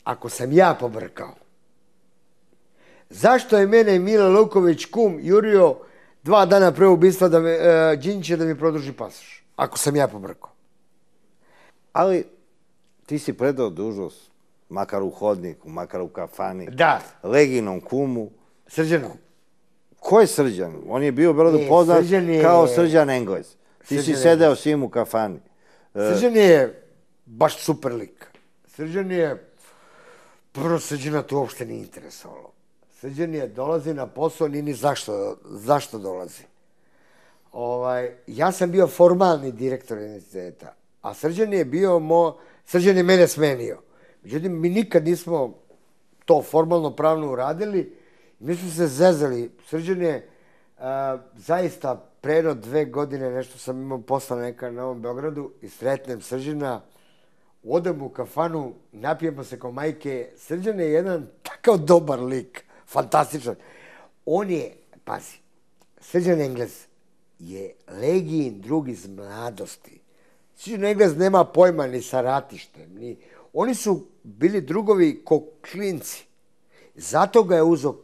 Ako sam ja pobrkao, zašto je mene Mila Luković kum jurio dva dana pre ubistva da me, uh, Đinće da mi produži pasoš? Ako sam ja pobrkao. Ali ti si predao dužnost, makar u hodniku, makar u kafani, Da. Leginom kumu. Srđanu, Ko je Srđan? On je bio Beogradu E, poznat Srđan je- kao Srđan Englez. Ti si Srđan sedeo s njim u kafani. Srđan je baš super lik. Srđan je, prvo Srđana to uopšte nije interesovalo. Srđan je dolazi na posao, ni zašto, zašto dolazi. Ovaj, ja sam bio formalni direktor univerziteta, a Srđan je bio mo, Srđan je mene smenio. Međutim, mi nikad nismo to formalno pravno uradili. Mi smo se zezali. Srđan je a, zaista preno dve godine nešto sam imao posla neka na Novom Beogradu i sretnem Srđana, odem u kafanu, napijemo se kao majke. Srđan je jedan takav dobar lik, fantastičan. On je, pazi, Srđan Englez je legijin drug iz mladosti. Srđan Englez nema pojma ni sa ratištem. Ni... Oni su bili drugovi ko klinci. Zato ga je uzo uh,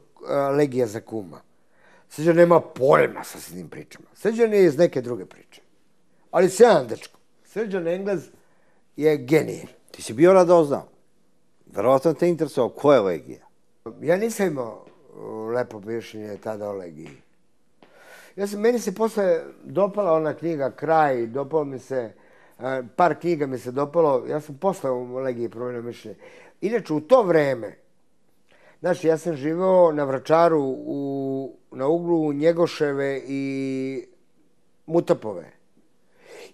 Legija za kuma. Srđan nema pojma sa svim pričama. Srđan je iz neke druge priče. Ali sjajan dečko. Srđan Englez je genije. Ti si bio radoznao. Verovatno te interesovao ko je Legija. Ja nisam imao lepo mišljenje tada o Legiji. Ja sam, meni se posle dopala ona knjiga Kraj, dopalo mi se, par knjiga mi se dopalo, ja sam posle u Legiji promenio mišljenje. Inače, u to vreme, znaš, ja sam živeo na Vračaru u, na uglu Njegoševe i Mutapove.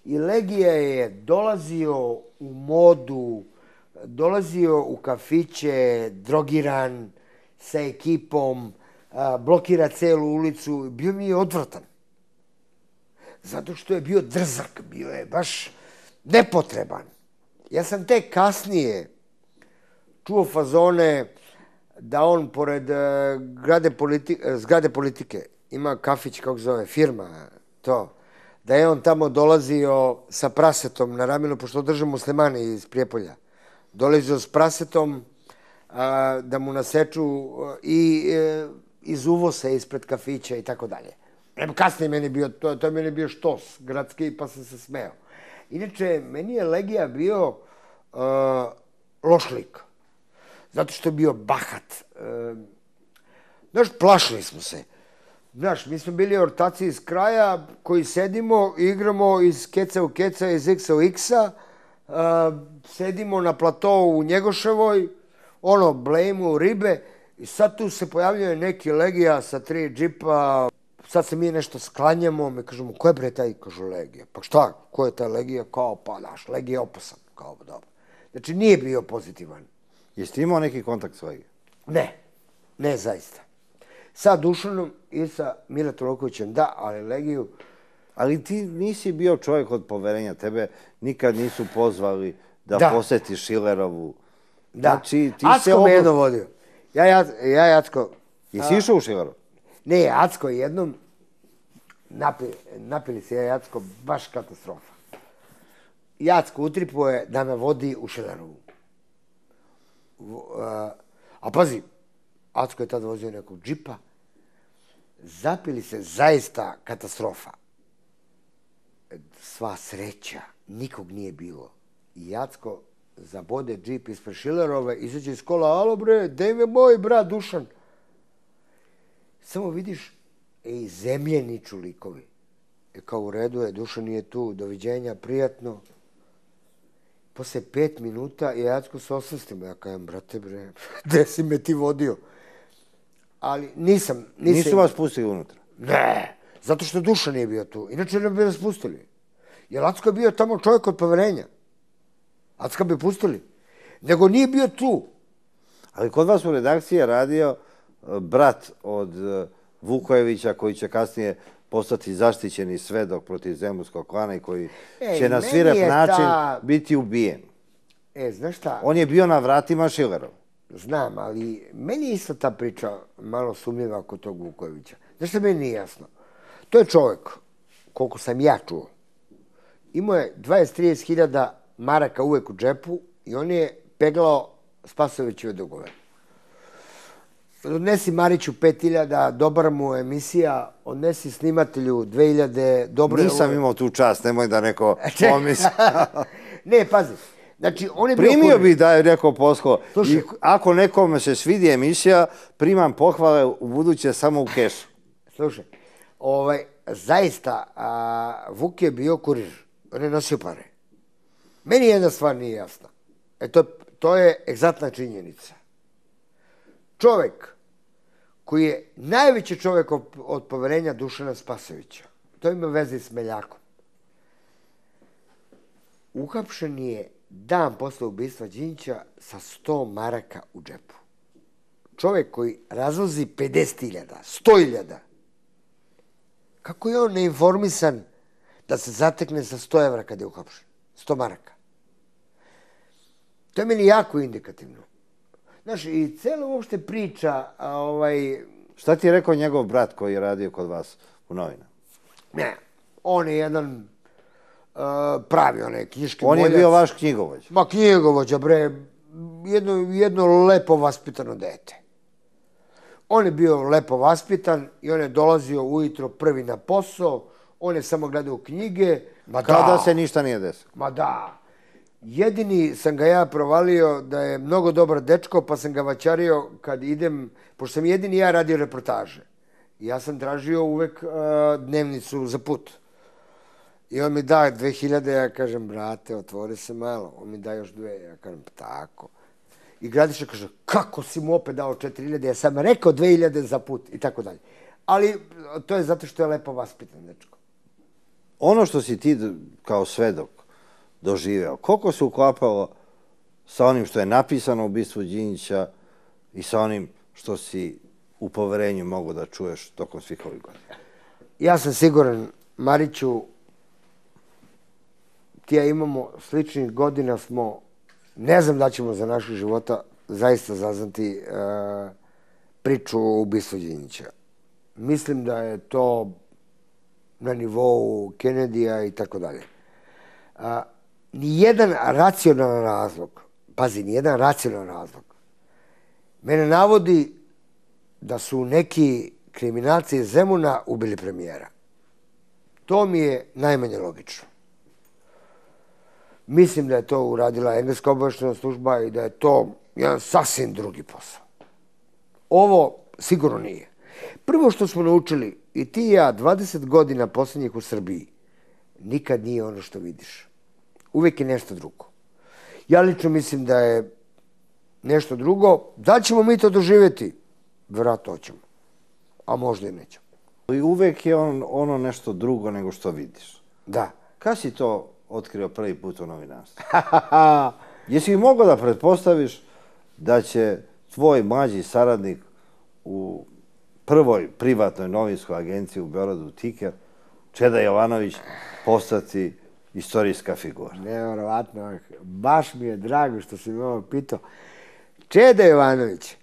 I Legija je dolazio u modu, dolazio u kafiće, drogiran, sa ekipom, blokira celu ulicu. Bio mi je odvratan. Zato što je bio drzak, bio je baš nepotreban. Ja sam tek kasnije čuo fazone da on pored e, grade politi e, zgrade politike ima kafić, kako se zove, firma, to, da je on tamo dolazio sa prasetom na ramenu, pošto drže muslimani iz Prijepolja. Dolazio s prasetom a, da mu naseču i e, iz uvosa ispred kafića i tako dalje. Evo kasnije meni bio, to, to je meni bio štos gradski, pa sam se smeo. Inače, meni je Legija bio uh, loš lik. Zato što je bio bahat. Uh, znaš, plašili smo se. Znaš, mi smo bili ortaci iz kraja koji sedimo, igramo iz keca u keca, iz x u x-a, uh, sedimo na platovu u Njegoševoj, ono, blejmu ribe, i sad tu se pojavljuje neki legija sa tri džipa, sad se mi nešto sklanjamo, mi kažemo, ko je bre taj, kažu legija. Pa šta, ko je ta legija? Kao, pa daš, legija je opasan. Kao, dobro. Znači, nije bio pozitivan. Jesi ti imao neki kontakt s Legijom? Ne, ne zaista. Sa Dušanom i sa Miletom Lokovićem, da, ali Legiju, Ali ti nisi bio čovjek od poverenja. Tebe nikad nisu pozvali da, Da. posetiš Šilerovu. Da. Znači, ti Acko se me obla- jedno. Ja, ja, ja, Jacko, Jesi išao u Šilerovu? ne, Acko je jednom, napi, napili se ja Jacko, baš katastrofa. Jacko utripuo je da me vodi u. V- A, pazi, Acko je tada vozio nekog džipa, zapili se zaista katastrofa. Sva sreća, nikog nije bilo. I Jacko zabode džip ispred Šilerove, izađe iz kola, alo bre, dej me moj brat Dušan. Samo vidiš, ej, zemlje niču likovi. E kao u redu je, Dušan nije tu, doviđenja, prijatno. Posle pet minuta i Jacko se osvestimo. Ja kajem, brate, bre, gde si me ti vodio? Ali nisam, nisam... Nisu vas pustili unutra? Ne, zato što duša nije bio tu. Inače ne bi nas pustili. Jer Acko je bio tamo čovjek od poverenja. Acka bi pustili. Nego nije bio tu. Ali kod vas u redakciji je radio e, brat od e, Vukojevića koji će kasnije postati zaštićeni svedok protiv zemljskog klana i koji Ej, će na svirep način ta- biti ubijen. E, znaš šta? On je bio na vratima Šilerov. Znam, ali meni je isto ta priča malo sumnjiva oko tog Vukovića. Znaš šta meni nije jasno? To je čovjek, koliko sam ja čuo, imao je 20-30 hiljada maraka uvek u džepu i on je peglao Spasovićeve dugove. Odnesi Mariću 5000, dobar mu je emisija, odnesi snimatelju 2000, dobro je Nisam imao tu čast, nemoj da neko Čekaj. pomisli. ne, pazi. Znači, on je Primio bi da je neko posko. Slušaj. I ako nekome se svidi emisija, primam pohvale u buduće samo u kešu. Slušaj, ovaj, zaista, a, Vuk je bio kurir. On je nosio pare. Meni jedna stvar nije jasna. E to, to je egzaktna činjenica. Čovek koji je najveći čovek od, poverenja Dušana Spasovića, to ima veze s Meljakom. Uhapšen je dan posle ubistva Đinća sa 100 maraka u džepu. Čovek koji razvozi 50.000, 100.000, kako je on neinformisan da se zatekne sa 100 evra kada je uhapšen? 100 maraka. To je meni jako indikativno. Znaš, i cela uopšte priča, a, ovaj, Šta ti je rekao njegov brat koji je radio kod vas u novinama? ne, on je jedan uh, pravi onaj knjiški On je bio vaš knjigovođ. Ma knjigovođa, bre, jedno, jedno lepo vaspitano dete. On je bio lepo vaspitan i on je dolazio ujutro prvi na posao, on je samo gledao knjige. Ma Kada da, se ništa nije desilo. Ma da. Jedini sam ga ja provalio da je mnogo dobar dečko, pa sam ga vaćario kad idem, pošto sam jedini ja radio reportaže. Ja sam tražio uvek uh, dnevnicu za put. I on mi da 2000, ja kažem, brate, otvori se malo. On mi da još dve, ja kažem, "Pa tako. I Gradiša kaže, kako si mu opet dao 4000, ja sam rekao 2000 za put i tako dalje. Ali to je zato što je lepo vaspitan dečko. Ono što si ti kao svedok doživeo, koliko se uklapalo sa onim što je napisano u bistvu Đinjića i sa onim što si u poverenju mogu da čuješ tokom svih ovih godina? Ja sam siguran, Mariću, ti ja imamo sličnih godina smo, ne znam da ćemo za naših života zaista zaznati e, priču o ubistvu Đinjića. Mislim da je to na nivou Kennedy-a i tako dalje. A, Nijedan racionalan razlog, pazi, nijedan racionalan razlog, mene navodi da su neki kriminalci iz Zemuna ubili premijera. To mi je najmanje logično. Mislim da je to uradila engleska obaveštena služba i da je to jedan sasvim drugi posao. Ovo sigurno nije. Prvo što smo naučili, i ti i ja, 20 godina posljednjih u Srbiji, nikad nije ono što vidiš. Uvijek je nešto drugo. Ja lično mislim da je nešto drugo. Da ćemo mi to doživjeti? Vjerojatno hoćemo. A možda i nećemo. I uvek je on, ono nešto drugo nego što vidiš. Da. Kad si to otkrio prvi put u novinarstvu? Jesi li mogao da pretpostaviš da će tvoj mlađi saradnik u prvoj privatnoj novinskoj agenciji u Beogradu Tiker, Čeda Jovanović, postati istorijska figura? Nevjerovatno. Baš mi je drago što si me ovo pitao. Čeda Jovanović.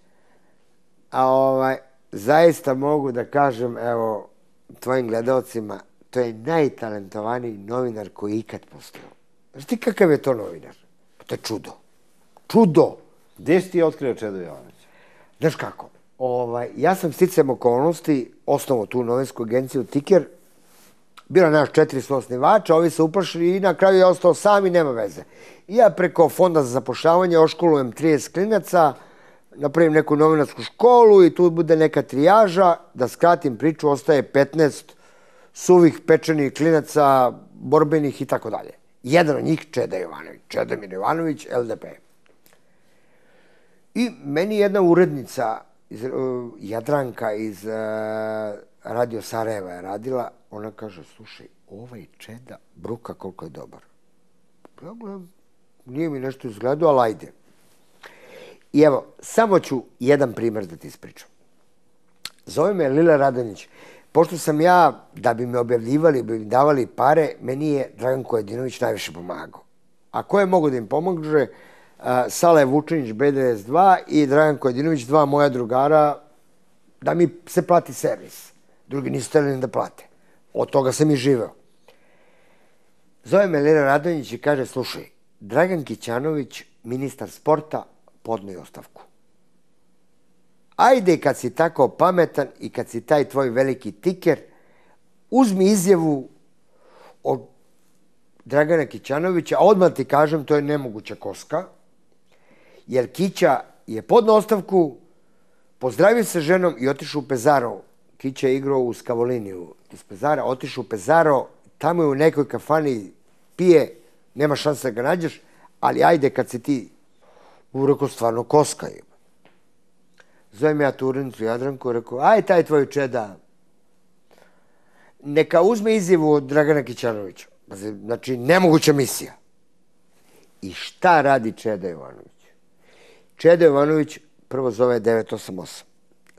A ovaj, zaista mogu da kažem, evo, tvojim gledalcima, to je najtalentovaniji novinar koji je ikad postao. Znaš ti kakav je to novinar? To je čudo. Čudo. Gde si ti otkrio Čeda Jovanovića? Znaš kako? Ovaj, ja sam sticam okolnosti osnovo tu novinsku agenciju Tiker. Bila naš četiri su osnivača, ovi se uplašili i na kraju je ostao sam i nema veze. I ja preko fonda za zapošljavanje oškolujem 30 klinaca, napravim neku novinarsku školu i tu bude neka trijaža, da skratim priču, ostaje 15 suvih pečenih klinaca, borbenih i tako dalje. Jedan od njih, Čeda Jovanović. Čedomir Jovanović, LDP. I meni jedna urednica, iz, uh, Jadranka iz uh, Radio Sarajeva je radila, ona kaže, slušaj, ovaj Čeda bruka koliko je dobar. Ja gledam, nije mi nešto izgledao, ali ajde. I evo, samo ću jedan primjer da ti ispričam. Zove me Lila Radanić. Pošto sam ja, da bi me objavljivali, bi mi davali pare, meni je Dragan Kojedinović najviše pomagao. A ko je mogo da im pomogne? Sale Vučinić, BDS2 i Dragan Kojedinović, dva moja drugara, da mi se plati servis. Drugi nisu trebali da plate. Od toga sam i živeo. Zove me Lera Radonjić i kaže, slušaj, Dragan Kićanović, ministar sporta, podnoji ostavku. Ajde kad si tako pametan i kad si taj tvoj veliki tiker, uzmi izjavu od Dragana Kićanovića, a odmah ti kažem, to je nemoguća koska, jer Kića je podno ostavku, pozdravio se ženom i otišao u Pezaro. Kića je igrao u Skavoliniju iz Pezara, otišao u Pezaro, tamo je u nekoj kafani, pije, nema šanse da ga nađeš, ali ajde kad si ti ureko stvarno koska je. Zovem ja Turnicu Jadranku, rekao, aj taj tvoj čeda, neka uzme izjevu od Dragana Kićanovića. Znači, nemoguća misija. I šta radi Čeda Jovanović? Čeda Jovanović prvo zove 988.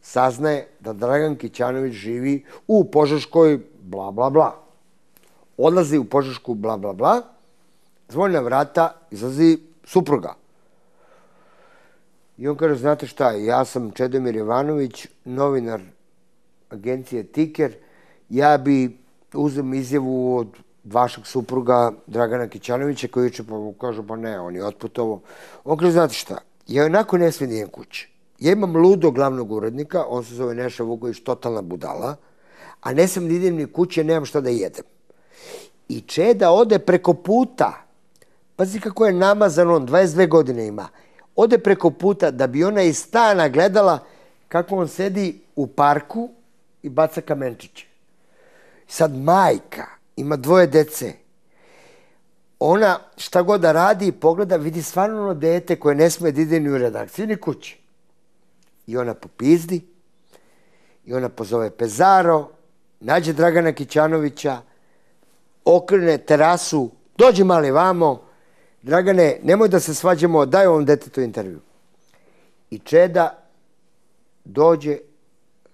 Saznaje da Dragan Kićanović živi u Požeškoj bla bla bla. Odlazi u Požešku bla bla bla, zvoni na vrata, izlazi supruga. I on kaže, znate šta, ja sam Čedomir Ivanović, novinar agencije Tiker, ja bi uzem izjavu od vašeg supruga Dragana Kićanovića koji će pa kaže, kažu, pa ne, on je otputovo. On kaže, znate šta, ja onako ne smijem nijem kući. Ja imam ludo glavnog urednika, on se zove Neša Vuković, totalna budala, a ne sam idem ni kuće, nemam šta da jedem. I Čeda ode preko puta, pazi kako je namazan on, 22 godine ima, ode preko puta da bi ona iz stana gledala kako on sedi u parku i baca kamenčiće. Sad majka ima dvoje dece. Ona šta god da radi, pogleda, vidi stvarno ono dete koje ne smije da ide ni u redakciju, ni kući. I ona popizdi, i ona pozove Pezaro, nađe Dragana Kićanovića, okrene terasu, dođe mali vamo, Dragane, nemoj da se svađamo, daj ovom detetu intervju. I Čeda dođe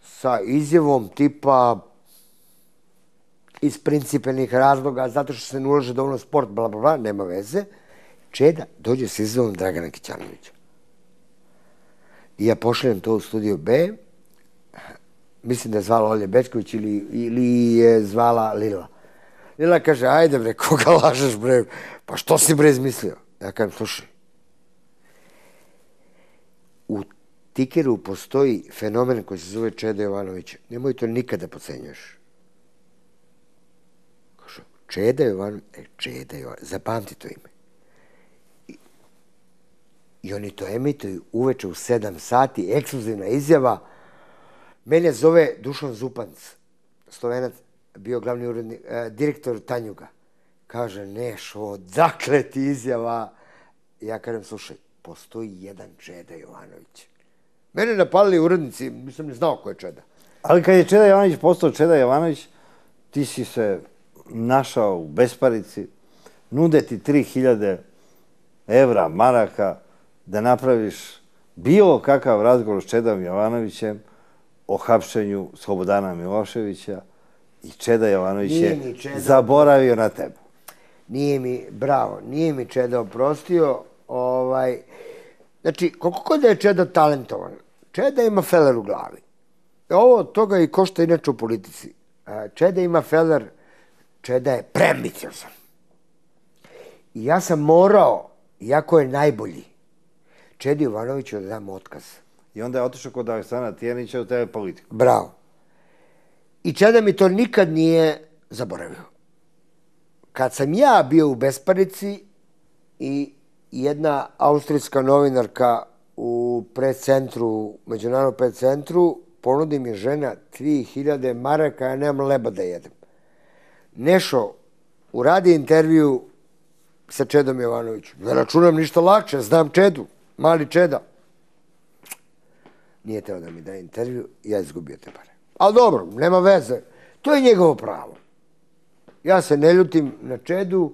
sa izjevom tipa iz principenih razloga, zato što se ne ulože dovoljno sport, bla, bla, bla, nema veze. Čeda dođe s izvom Dragana Kićanovića. I ja pošaljem to u studio B, mislim da je zvala Olje Bečković ili, ili je zvala Lila. Lila kaže, ajde bre, koga lažeš bre, pa što si bre izmislio? Ja kažem, slušaj, u tikeru postoji fenomen koji se zove Čeda Jovanović. Nemoj to nikada pocenjuješ. Čeda Jovan, e, Čeda Jovan, zapamti to ime. I, I oni to emituju uveče u sedam sati, ekskluzivna izjava. Mene zove Dušan Zupanc, slovenac, bio glavni urednik, eh, direktor Tanjuga. Kaže, Nešo, odakle ti izjava? Ja kažem, slušaj, postoji jedan Čeda Jovanović. Mene napalili urednici, nisam ne znao ko je Čeda. Ali kad je Čeda Jovanović postao Čeda Jovanović, ti si se našao u besparici, nude ti 3000 evra, maraka, da napraviš bilo kakav razgovor s Čedom Jovanovićem o hapšenju Slobodana Miloševića, I Čeda Jovanović je čeda... zaboravio na tebe. Nije mi, bravo, nije mi Čeda oprostio. Ovaj, znači, koliko kod je Čeda talentovan, Čeda ima feler u glavi. Ovo toga i košta inače u politici. Čeda ima feler, Čeda je preambiciozan. I ja sam morao, iako je najbolji, Čedi Jovanoviću da dam otkaz. I onda je otišao kod Aleksana Tijenića u tebe politiku. Bravo. I Čeda mi to nikad nije zaboravio. Kad sam ja bio u Besparici i jedna austrijska novinarka u predcentru, međunarodnom predcentru, ponudi mi žena 3000 maraka, ja nemam leba da jedem. Nešo, uradi intervju sa Čedom Jovanovićem. Ne računam ništa lakše, znam Čedu, mali Čeda. Nije teo da mi daje intervju, ja izgubio te pare. Ali dobro, nema veze. To je njegovo pravo. Ja se ne ljutim na Čedu.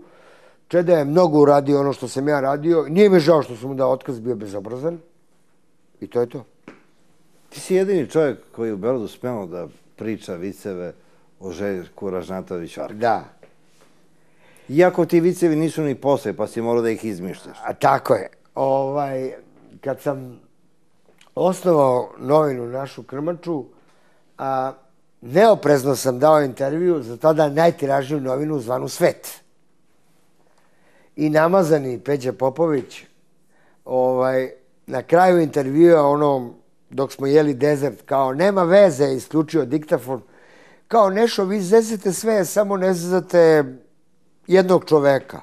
Čeda je mnogo uradio ono što sam ja radio. Nije mi žao što sam mu dao otkaz, bio bezobrazan. I to je to. Ti si jedini čovjek koji je u Belodu smjelo da priča viceve o Željku Ražnatoviću Arka. Da. Iako ti vicevi nisu ni posle, pa si morao da ih izmišljaš. A tako je. Ovaj, kad sam osnovao novinu našu Krmaču, a, neoprezno sam dao intervju za tada najtiražniju novinu zvanu Svet. I namazani Peđa Popović, ovaj, na kraju intervjua ono, dok smo jeli dezert, kao nema veze, isključio diktafon, kao nešto, vi zezete sve, samo ne zezete jednog čoveka.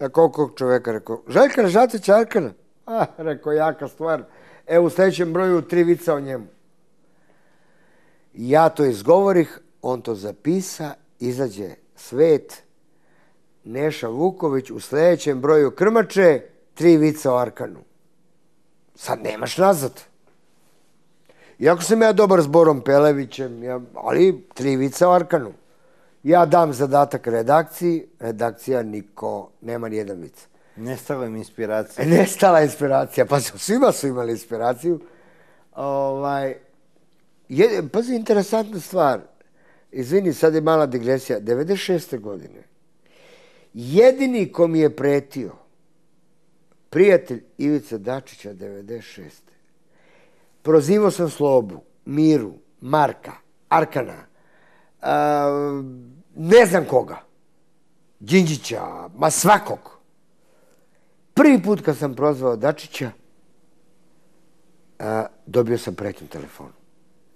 Ja koliko čoveka rekao, Željka Režatić Arkana? Ah, rekao, jaka stvar. Evo u sljedećem broju tri vica o njemu. Ja to izgovorih, on to zapisa, izađe svet, Neša Vuković u sljedećem broju krmače, tri vica o Arkanu. Sad nemaš nazad. Iako sam ja dobar s Borom Pelevićem, ja, ali tri vica o Arkanu. Ja dam zadatak redakciji, redakcija niko, nema ni jedan vic. Nestala im inspiracija. Nestala inspiracija, pa svima su imali inspiraciju. Ovaj, je, pazi, interesantna stvar. Izvini, sad je mala digresija. 96. godine. Jedini ko mi je pretio, prijatelj Ivica Dačića 96. Prozivao sam Slobu, Miru, Marka, Arkana, e, ne znam koga. Đinđića, ma svakog. Prvi put kad sam prozvao Dačića, a, dobio sam pretnju telefonu.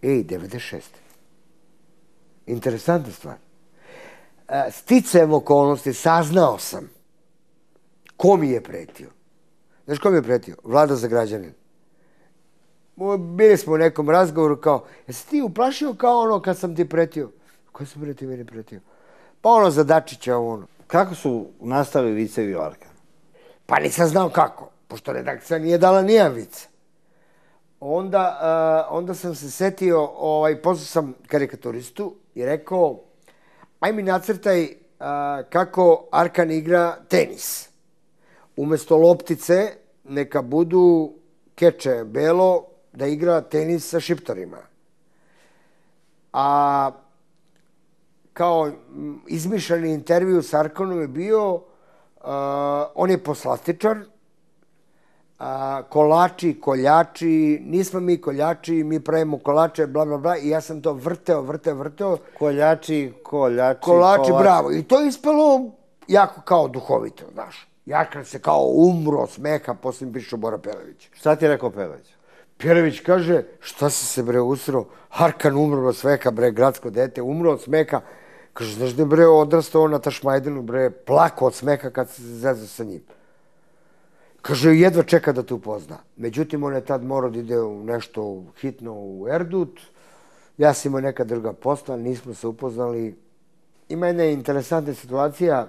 Ej, 96. Interesantna stvar. Sticajem okolnosti saznao sam ko mi je pretio. Znaš ko mi je pretio? Vlada za građanin. Bili smo u nekom razgovoru kao, jesi ti uplašio kao ono kad sam ti pretio? Ko sam pretio, meni pretio? Pa ono za Dačića, ono. Kako su nastavili vicevi Arka? Pa nisam znao kako, pošto redakcija nije dala nijedan vic. Onda, uh, onda sam se setio, ovaj, pozvao sam karikaturistu i rekao, aj mi nacrtaj uh, kako Arkan igra tenis. Umesto loptice neka budu keče belo da igra tenis sa šiptarima. A kao izmišljeni intervju s Arkanom je bio, uh, on je poslastičar, a, kolači, koljači, nismo mi koljači, mi pravimo kolače, bla, bla, bla, i ja sam to vrteo, vrteo, vrteo. Koljači, koljači, kolači. Kolači, bravo. I to je ispalo jako kao duhovito, znaš. Ja kad se kao umro smeha, posle mi prišao Bora Pelević. Šta ti je rekao Pelević? Pelević kaže, šta si se bre usro? Harkan umro od sveka, bre, gradsko dete, umro od smeka. Kaže, znaš da bre odrastao na Tašmajdinu, bre, plako od smeka kad se zezao sa njim. Kaže, jedva čeka da te upozna. Međutim, on je tad morao da ide u nešto hitno u Erdut. Ja sam imao neka druga posla, nismo se upoznali. Ima jedna interesantna situacija.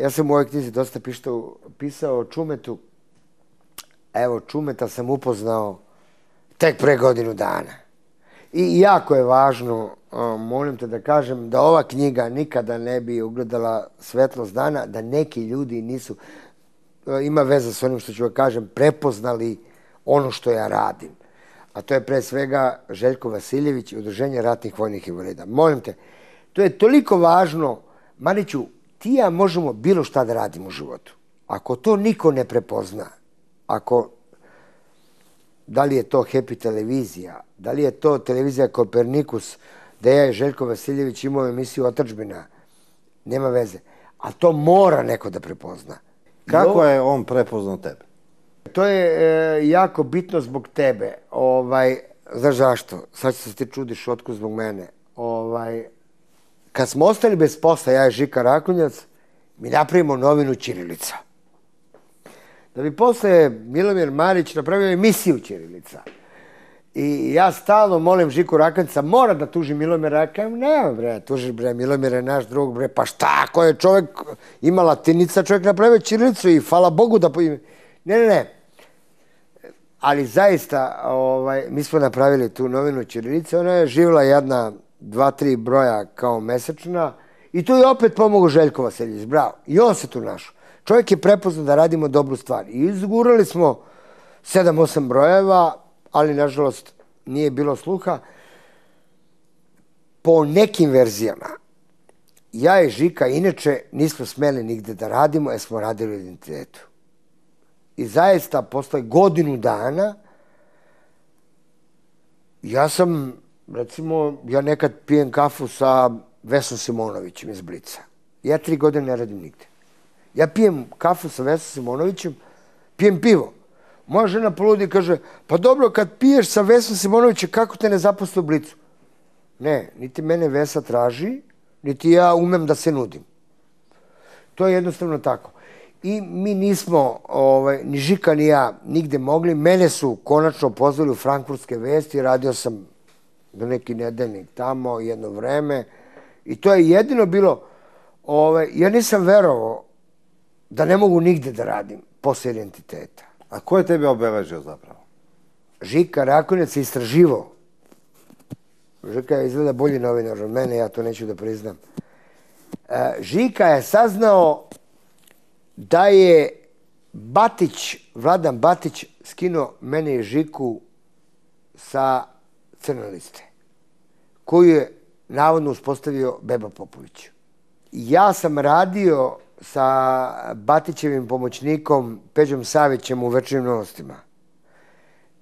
Ja sam u ovoj knjizi dosta pištao, pisao o Čumetu. Evo, Čumeta sam upoznao tek pre godinu dana. I jako je važno, molim te da kažem, da ova knjiga nikada ne bi ugledala svetlost dana, da neki ljudi nisu... Ima veze s onim što ću vam kažem, prepoznali ono što ja radim. A to je pre svega Željko Vasiljević i Udruženje ratnih vojnih invalida. Molim te, to je toliko važno, Mariću, ti ja možemo bilo šta da radimo u životu. Ako to niko ne prepozna, ako da li je to Happy televizija, da li je to televizija Kopernikus, da je Željko Vasiljević imao emisiju Otačbina, nema veze. A to mora neko da prepozna. Kako je on prepoznao tebe? To je e, jako bitno zbog tebe. Ovaj, znaš zašto? Sad se ti čudiš otko zbog mene. Ovaj, kad smo ostali bez posla, ja i Žika Rakunjac, mi napravimo novinu Čirilica. Da bi posle Milomir Marić napravio emisiju Ćirilica. I ja stalno molim Žiku Rakanca, mora da tuži Milomira. Ja kažem, ne, bre, tuži bre, Milomir je naš drug, bre, pa šta, ako je čovjek, ima latinica, čovjek napravio Ćirilicu i hvala Bogu da... po- Ne, ne, ne. Ali zaista, ovaj, mi smo napravili tu novinu Čirilice, ona je živjela jedna, dva, tri broja kao mesečna i tu je opet pomogao Željko Vaseljić, bravo. I on se tu našao. Čovjek je prepoznao da radimo dobru stvar. I izgurali smo sedam, osam brojeva, ali nažalost nije bilo sluha. Po nekim verzijama, ja i Žika inače nismo smeli nigde da radimo, jer smo radili u identitetu. I zaista, posle godinu dana, ja sam, recimo, ja nekad pijem kafu sa Vesom Simonovićem iz Blica. Ja tri godine ne radim nigde. Ja pijem kafu sa Vesom Simonovićem, pijem pivo. Moja žena poludi i kaže, pa dobro, kad piješ sa Vesom Simonovićem, kako te ne zaposle u Blicu? Ne, niti mene Vesa traži, niti ja umem da se nudim. To je jednostavno tako. I mi nismo, ovaj, ni Žika ni ja, nigde mogli. Mene su konačno pozvali u Frankfurtske vesti, radio sam do neki nedeljnik tamo jedno vreme. I to je jedino bilo, ovaj, ja nisam verovao da ne mogu nigde da radim posle identiteta. A ko je tebe obeležio zapravo? Žika Rakonec je istraživo. Žika je izgleda bolji novinar od mene, ja to neću da priznam. E, Žika je saznao da je Batić, Vladan Batić, skinuo mene i Žiku sa crne liste, koju je navodno uspostavio Beba Popović. Ja sam radio sa Batićevim pomoćnikom Peđom Savićem u večnim novostima.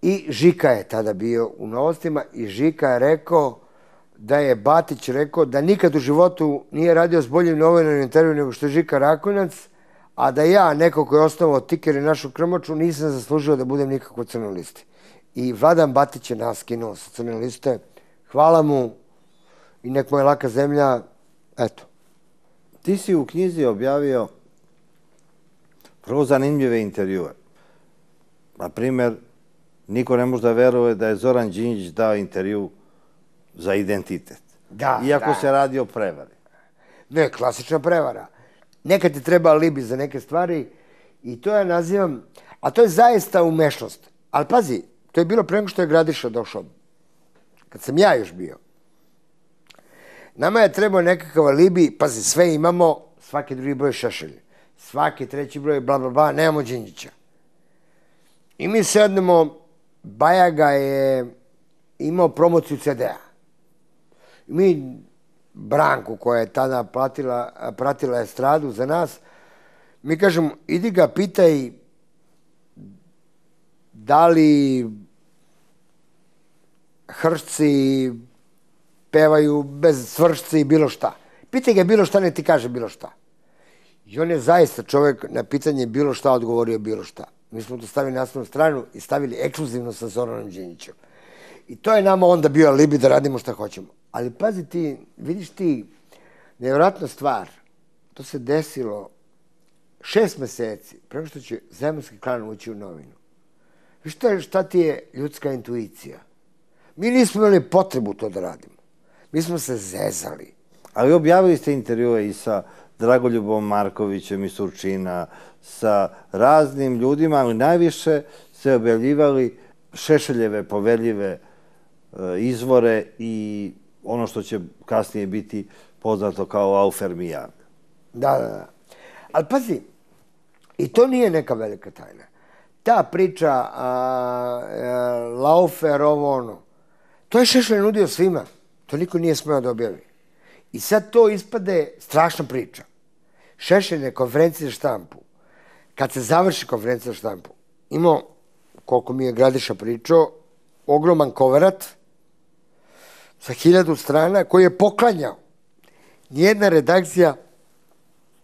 I Žika je tada bio u novostima i Žika je rekao da je Batić rekao da nikad u životu nije radio s boljim novinarnim intervju nego što je Žika Rakonac, a da ja, neko koji je osnovao tiker i našu krmoču, nisam zaslužio da budem nikako u crnoj listi. I Vladan Batić je nas kinuo sa crne liste. Hvala mu i nek mu je laka zemlja. Eto. Ti si u knjizi objavio vrlo zanimljive intervjue. Na primjer, niko ne može da veruje da je Zoran Đinđić dao intervju za identitet. Da, Iako da. se radi o prevari. Ne, klasična prevara. Nekad ti treba alibi za neke stvari i to ja nazivam, a to je zaista umešnost. Ali pazi, to je bilo pre nego što je Gradiša došao. Kad sam ja još bio. Nama je trebao nekakav alibi, pazi, sve imamo, svaki drugi broj šešelj, svaki treći broj bla bla bla, nemamo Đinjića. I mi sednemo, Bajaga je imao promociju CD-a. Mi Branku koja je tada platila, pratila estradu za nas, mi kažemo, idi ga pitaj da li hršci pevaju bez svršce i bilo šta. Pitaj ga bilo šta, ne ti kaže bilo šta. I on je zaista čovjek na pitanje bilo šta odgovorio bilo šta. Mi smo to stavili na naslovnu stranu i stavili ekskluzivno sa Zoranom Đinjićem. I to je nama onda bio alibi da radimo šta hoćemo. Ali pazi ti, vidiš ti, nevjerojatna stvar, to se desilo šest meseci, prema što će zemljski klan ući u novinu. Viš šta, šta ti je ljudska intuicija? Mi nismo imali potrebu to da radimo. Mi smo se zezali. Ali objavili ste intervjue i sa Dragoljubom Markovićem iz Surčina, sa raznim ljudima, ali najviše se objavljivali Šešeljeve poveljive e, izvore i ono što će kasnije biti poznato kao Aufermijad. Da, da, da. Ali pazi, i to nije neka velika tajna. Ta priča, a, a, Laufer, ovo ono, to je Šešelj nudio svima. To niko nije smeo da objavi. I sad to ispade strašna priča. Šešelj je konferencija za štampu. Kad se završi konferencija za štampu, imao, koliko mi je Gradiša pričao, ogroman koverat sa hiljadu strana koji je poklanjao. Nijedna redakcija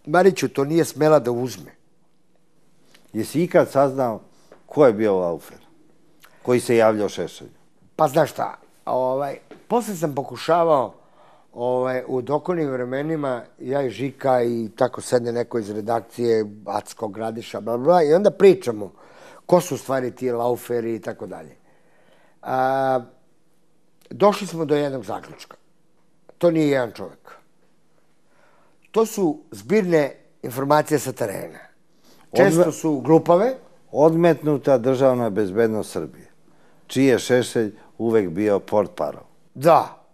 Mariću to nije smela da uzme. Jesi ikad saznao ko je bio Laufer? Koji se javljao Šešelju? Pa znaš šta, ovaj, posle sam pokušavao ovaj, u dokonim vremenima, ja i Žika i tako sedne neko iz redakcije, Acko, Gradiša, bla, bla, i onda pričamo ko su stvari ti lauferi i tako dalje. A, došli smo do jednog zaključka. To nije jedan čovjek. To su zbirne informacije sa terena. Često su glupave, Odmetnuta državna bezbednost Srbije, čiji je Šešelj uvek bio port parol. Da.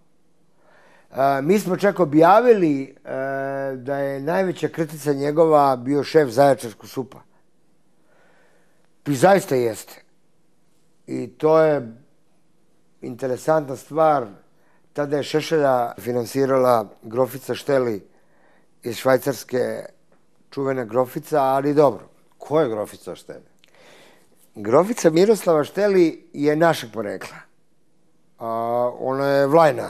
E, mi smo čak objavili e, da je najveća kritica njegova bio šef Zaječarskog supa. I zaista jeste. I to je interesantna stvar. Tada je Šešelja finansirala Grofica Šteli iz Švajcarske čuvena Grofica, ali dobro. Ko je Grofica Šteli? Grofica Miroslava Šteli je našeg porekla. A, ona je vlajna.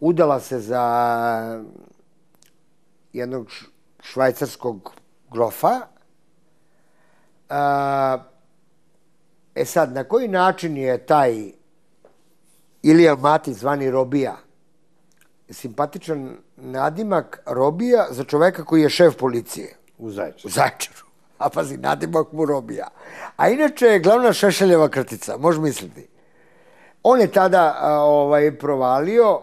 Udala se za jednog švajcarskog grofa. A, e sad, na koji način je taj Ilija Matić zvani Robija, simpatičan nadimak Robija za čoveka koji je šef policije U Zaječaru. u Zaječaru. A pazi, nadimak mu robija. A inače je glavna Šešeljeva kratica, možeš misliti. On je tada ovaj, provalio,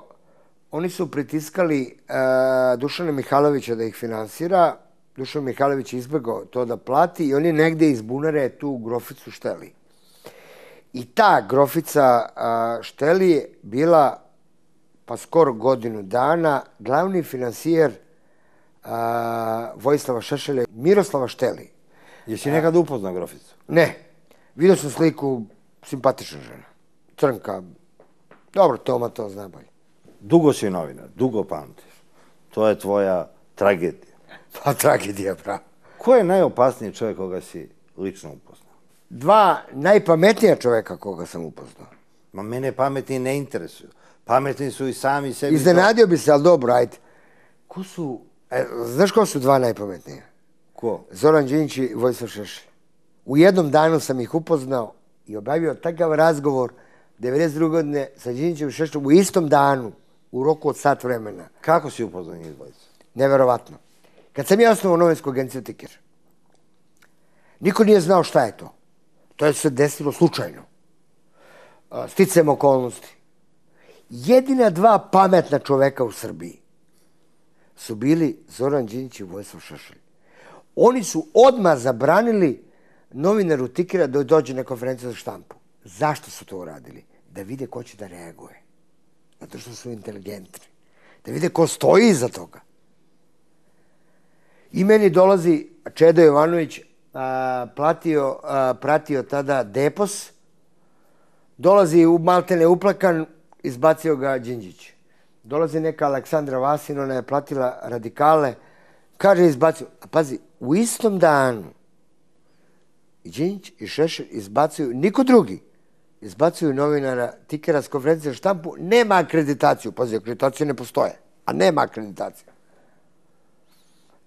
oni su pritiskali a, Dušana Mihajlovića da ih finansira, Dušan Mihajlović je izbegao to da plati i on je negde iz bunare tu groficu šteli. I ta grofica a, šteli je bila pa skoro godinu dana glavni finansijer a, Vojislava Šešelja, Miroslava Šteli. Jesi nekad upoznao Groficu? Ne, vidio sam sliku, simpatična žena, crnka, dobro, Toma to zna bolje. Dugo si novinar, dugo pamtiš. To je tvoja tragedija. Pa tragedija, pravo. Ko je najopasniji čovjek koga si lično upoznao? Dva najpametnija čoveka koga sam upoznao. Ma mene pametni ne interesuju. Pametni su i sami sebi. Iznenadio bi se, ali dobro, ajde. Ko su, e, znaš ko su dva najpametnija? Ko? Zoran Đinić i Vojislav Šešelj. U jednom danu sam ih upoznao i obavio takav razgovor 92. godine sa Đinićem i Šešeljom u istom danu, u roku od sat vremena. Kako si upoznao njih dvojica? Neverovatno. Kad sam ja osnovao novinsku agenciju Tiker, niko nije znao šta je to. To je se desilo slučajno. Sticajem okolnosti. Jedina dva pametna čoveka u Srbiji su bili Zoran Đinić i Vojislav Šešelj. Oni su odmah zabranili novinaru Tikera da dođe na konferenciju za štampu. Zašto su to uradili? Da vide ko će da reaguje. Zato što su inteligentni. Da vide ko stoji iza toga. I meni dolazi Čedo Jovanović, a, platio, a, pratio tada Depos, dolazi u Maltene uplakan, izbacio ga Đinđić. Dolazi neka Aleksandra Vasin, ona je platila radikale, kaže izbacio, a pazi, u istom danu i Đinđić i Šešer izbacuju, niko drugi, izbacuju novinara Tikera s konferencije štampu, nema akreditaciju, pazi, akreditacije ne postoje, a nema akreditacije.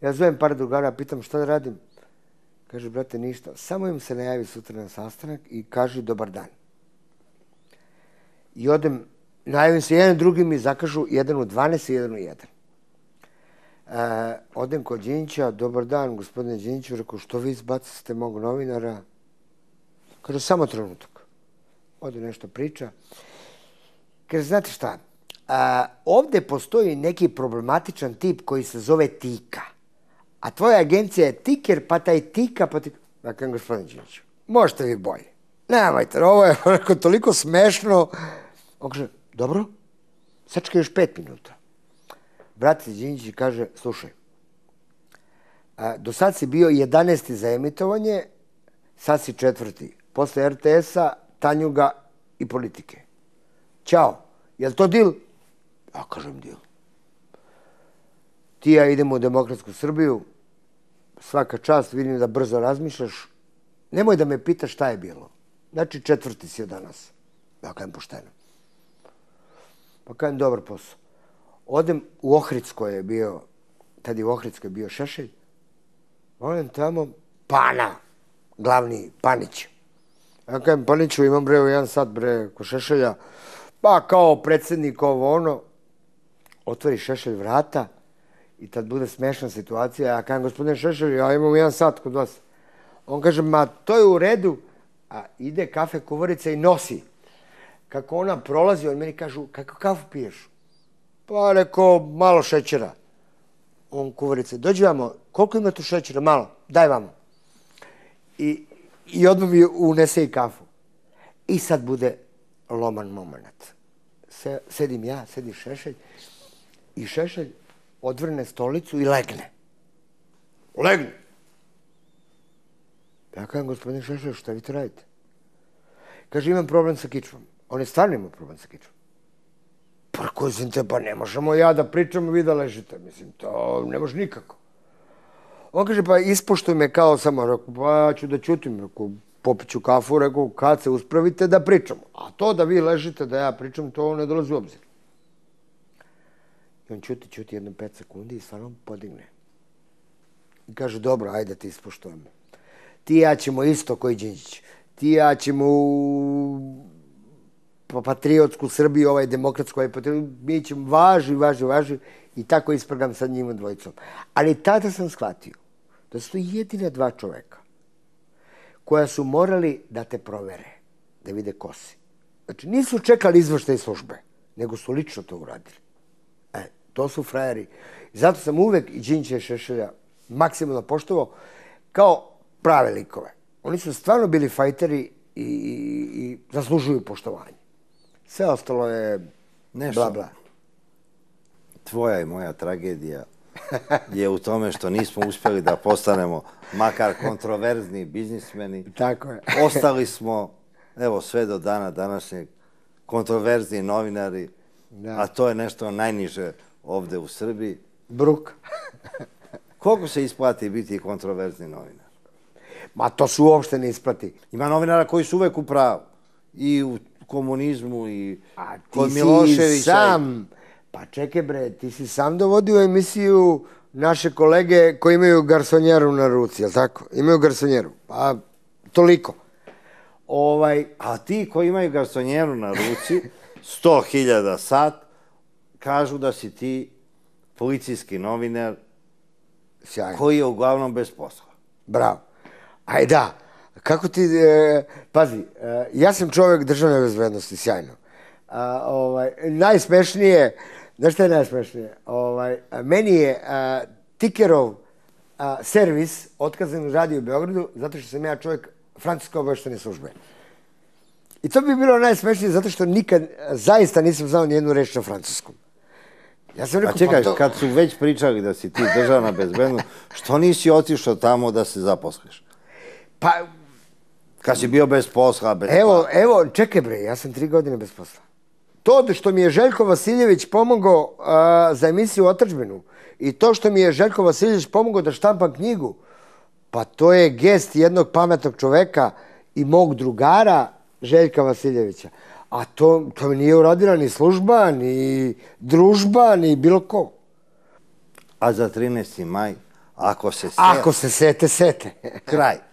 Ja zovem par drugara, pitam šta da radim. Kaže, brate, ništa. Samo im se najavi sutra na sastanak i kaži dobar dan. I odem, najavim se jedan drugim i zakažu jedan u 12 i jedan u 1. E, odem kod Đinića, dobar dan, gospodine Đinjiću, rekao, što vi izbacite mog novinara? Kaže, samo trenutak. Ode nešto priča. Kaže, znate šta, a, ovde postoji neki problematičan tip koji se zove Tika. A tvoja agencija je Tiker, pa taj Tika, pa ti... Dakle, gospodin Điniću, možete vi bolje. Nemojte, ovo je onako toliko smešno. On kaže, dobro, sačekaj još pet minuta. Brat Đinić kaže, slušaj, a, do sad si bio 11. za emitovanje, sad si četvrti. Posle RTS-a, Tanjuga i politike. Ćao. Je li to dil? Ja kažem dil. Ti ja idemo u demokratsku Srbiju, svaka čast, vidim da brzo razmišljaš, nemoj da me pitaš šta je bilo. Znači četvrti si od danas. Ja kajem pošteno. Pa kajem dobar posao. Odem u Ohridsko je bio, tad je u Ohridsko je bio Šešelj, odem tamo, Pana, glavni Panić. Ja kajem Paniću, imam bre, jedan sat bre, ko Šešelja, pa kao predsjednik ovo ono, otvori Šešelj vrata i tad bude smešna situacija. Ja kažem, gospodine Šešelj, ja imam jedan sat kod vas. On kaže, ma to je u redu, a ide kafe kuvarica i nosi kako ona prolazi, on meni kažu, kako kafu piješ? Pa rekao, malo šećera. On kuvarice, dođi vamo, koliko ima tu šećera? Malo, daj vamo. I, i odmah mi unese i kafu. I sad bude loman moment. Se, sedim ja, sedi Šešelj i Šešelj odvrne stolicu i legne. Legne. Ja kažem, gospodin Šešelj, šta vi to radite? Kaže, imam problem sa kičvom. On je stvarno imao problem sa kičvom. Pa ko te, pa ne možemo ja da pričam vi da ležite. Mislim, to ne može nikako. On kaže, pa ispoštuj me kao samo, rekao, pa ja ću da čutim, rekao, popiću kafu, rekao, kad se uspravite da pričamo. A to da vi ležite, da ja pričam, to ne dolazi u obzir. I on čuti, čuti jedno pet sekundi i stvarno podigne. I kaže, dobro, ajde ti ispoštujemo. Ti ja ćemo isto koji Đinđić. Ti ja ćemo u Pa patriotsku Srbiju, ovaj demokratsku, ovaj patriotsku, mi ćemo važi, važi, važi i tako isprgam sa njima dvojicom. Ali tada sam shvatio da su to jedine dva čoveka koja su morali da te provere, da vide ko si. Znači, nisu čekali izvrštaj službe, nego su lično to uradili. E, to su frajeri. Zato sam uvek i Đinća Šešelja maksimalno poštovao kao prave likove. Oni su stvarno bili fajteri i, i, i zaslužuju poštovanje. Sve ostalo je Nešto. bla bla. Tvoja i moja tragedija je u tome što nismo uspjeli da postanemo makar kontroverzni biznismeni. Tako je. Ostali smo, evo sve do dana današnjeg, kontroverzni novinari, Da. a to je nešto najniže ovde u Srbiji. Bruk. Koliko se isplati biti kontroverzni novinar? Ma to su uopšte ne isplati. Ima novinara koji su uvek u pravu. I u komunizmu i A ti kod Miloševića. sam, pa čekaj bre, ti si sam dovodio emisiju naše kolege koji imaju garsonjeru na ruci, jel tako? Imaju garsonjeru, pa toliko. Ovaj, A ti koji imaju garsonjeru na ruci, 100.000 sat, kažu da si ti policijski novinar sjajno, koji je uglavnom bez posla. bravo. Aj da, kako ti, e, pazi, e, ja sam čovjek državne bezbednosti, sjajno. A, ovaj, najsmešnije, znaš šta je najsmešnije? Ovaj, meni je a, Tikerov a, servis otkazan u radiju u Beogradu zato što sam ja čovjek francuske obaveštene službe. I to bi bilo najsmešnije zato što nikad a, zaista nisam znao nijednu reč na francuskom. Ja sam A rekao, čekaj, pa to... kad su već pričali da si ti državna bezbednost, što nisi otišao tamo da se zaposliš? Pa, Kad si bio bez posla, bez Evo, plate. evo, čekaj bre, ja sam tri godine bez posla. To što mi je Željko Vasiljević pomogao a, za emisiju Otačbinu i to što mi je Željko Vasiljević pomogao da štampam knjigu, pa to je gest jednog pametnog čoveka i mog drugara Željka Vasiljevića. A to, to mi nije uradila ni služba, ni družba, ni bilo ko. A za 13. maj, ako se sve... Ako se sete, sete. Kraj.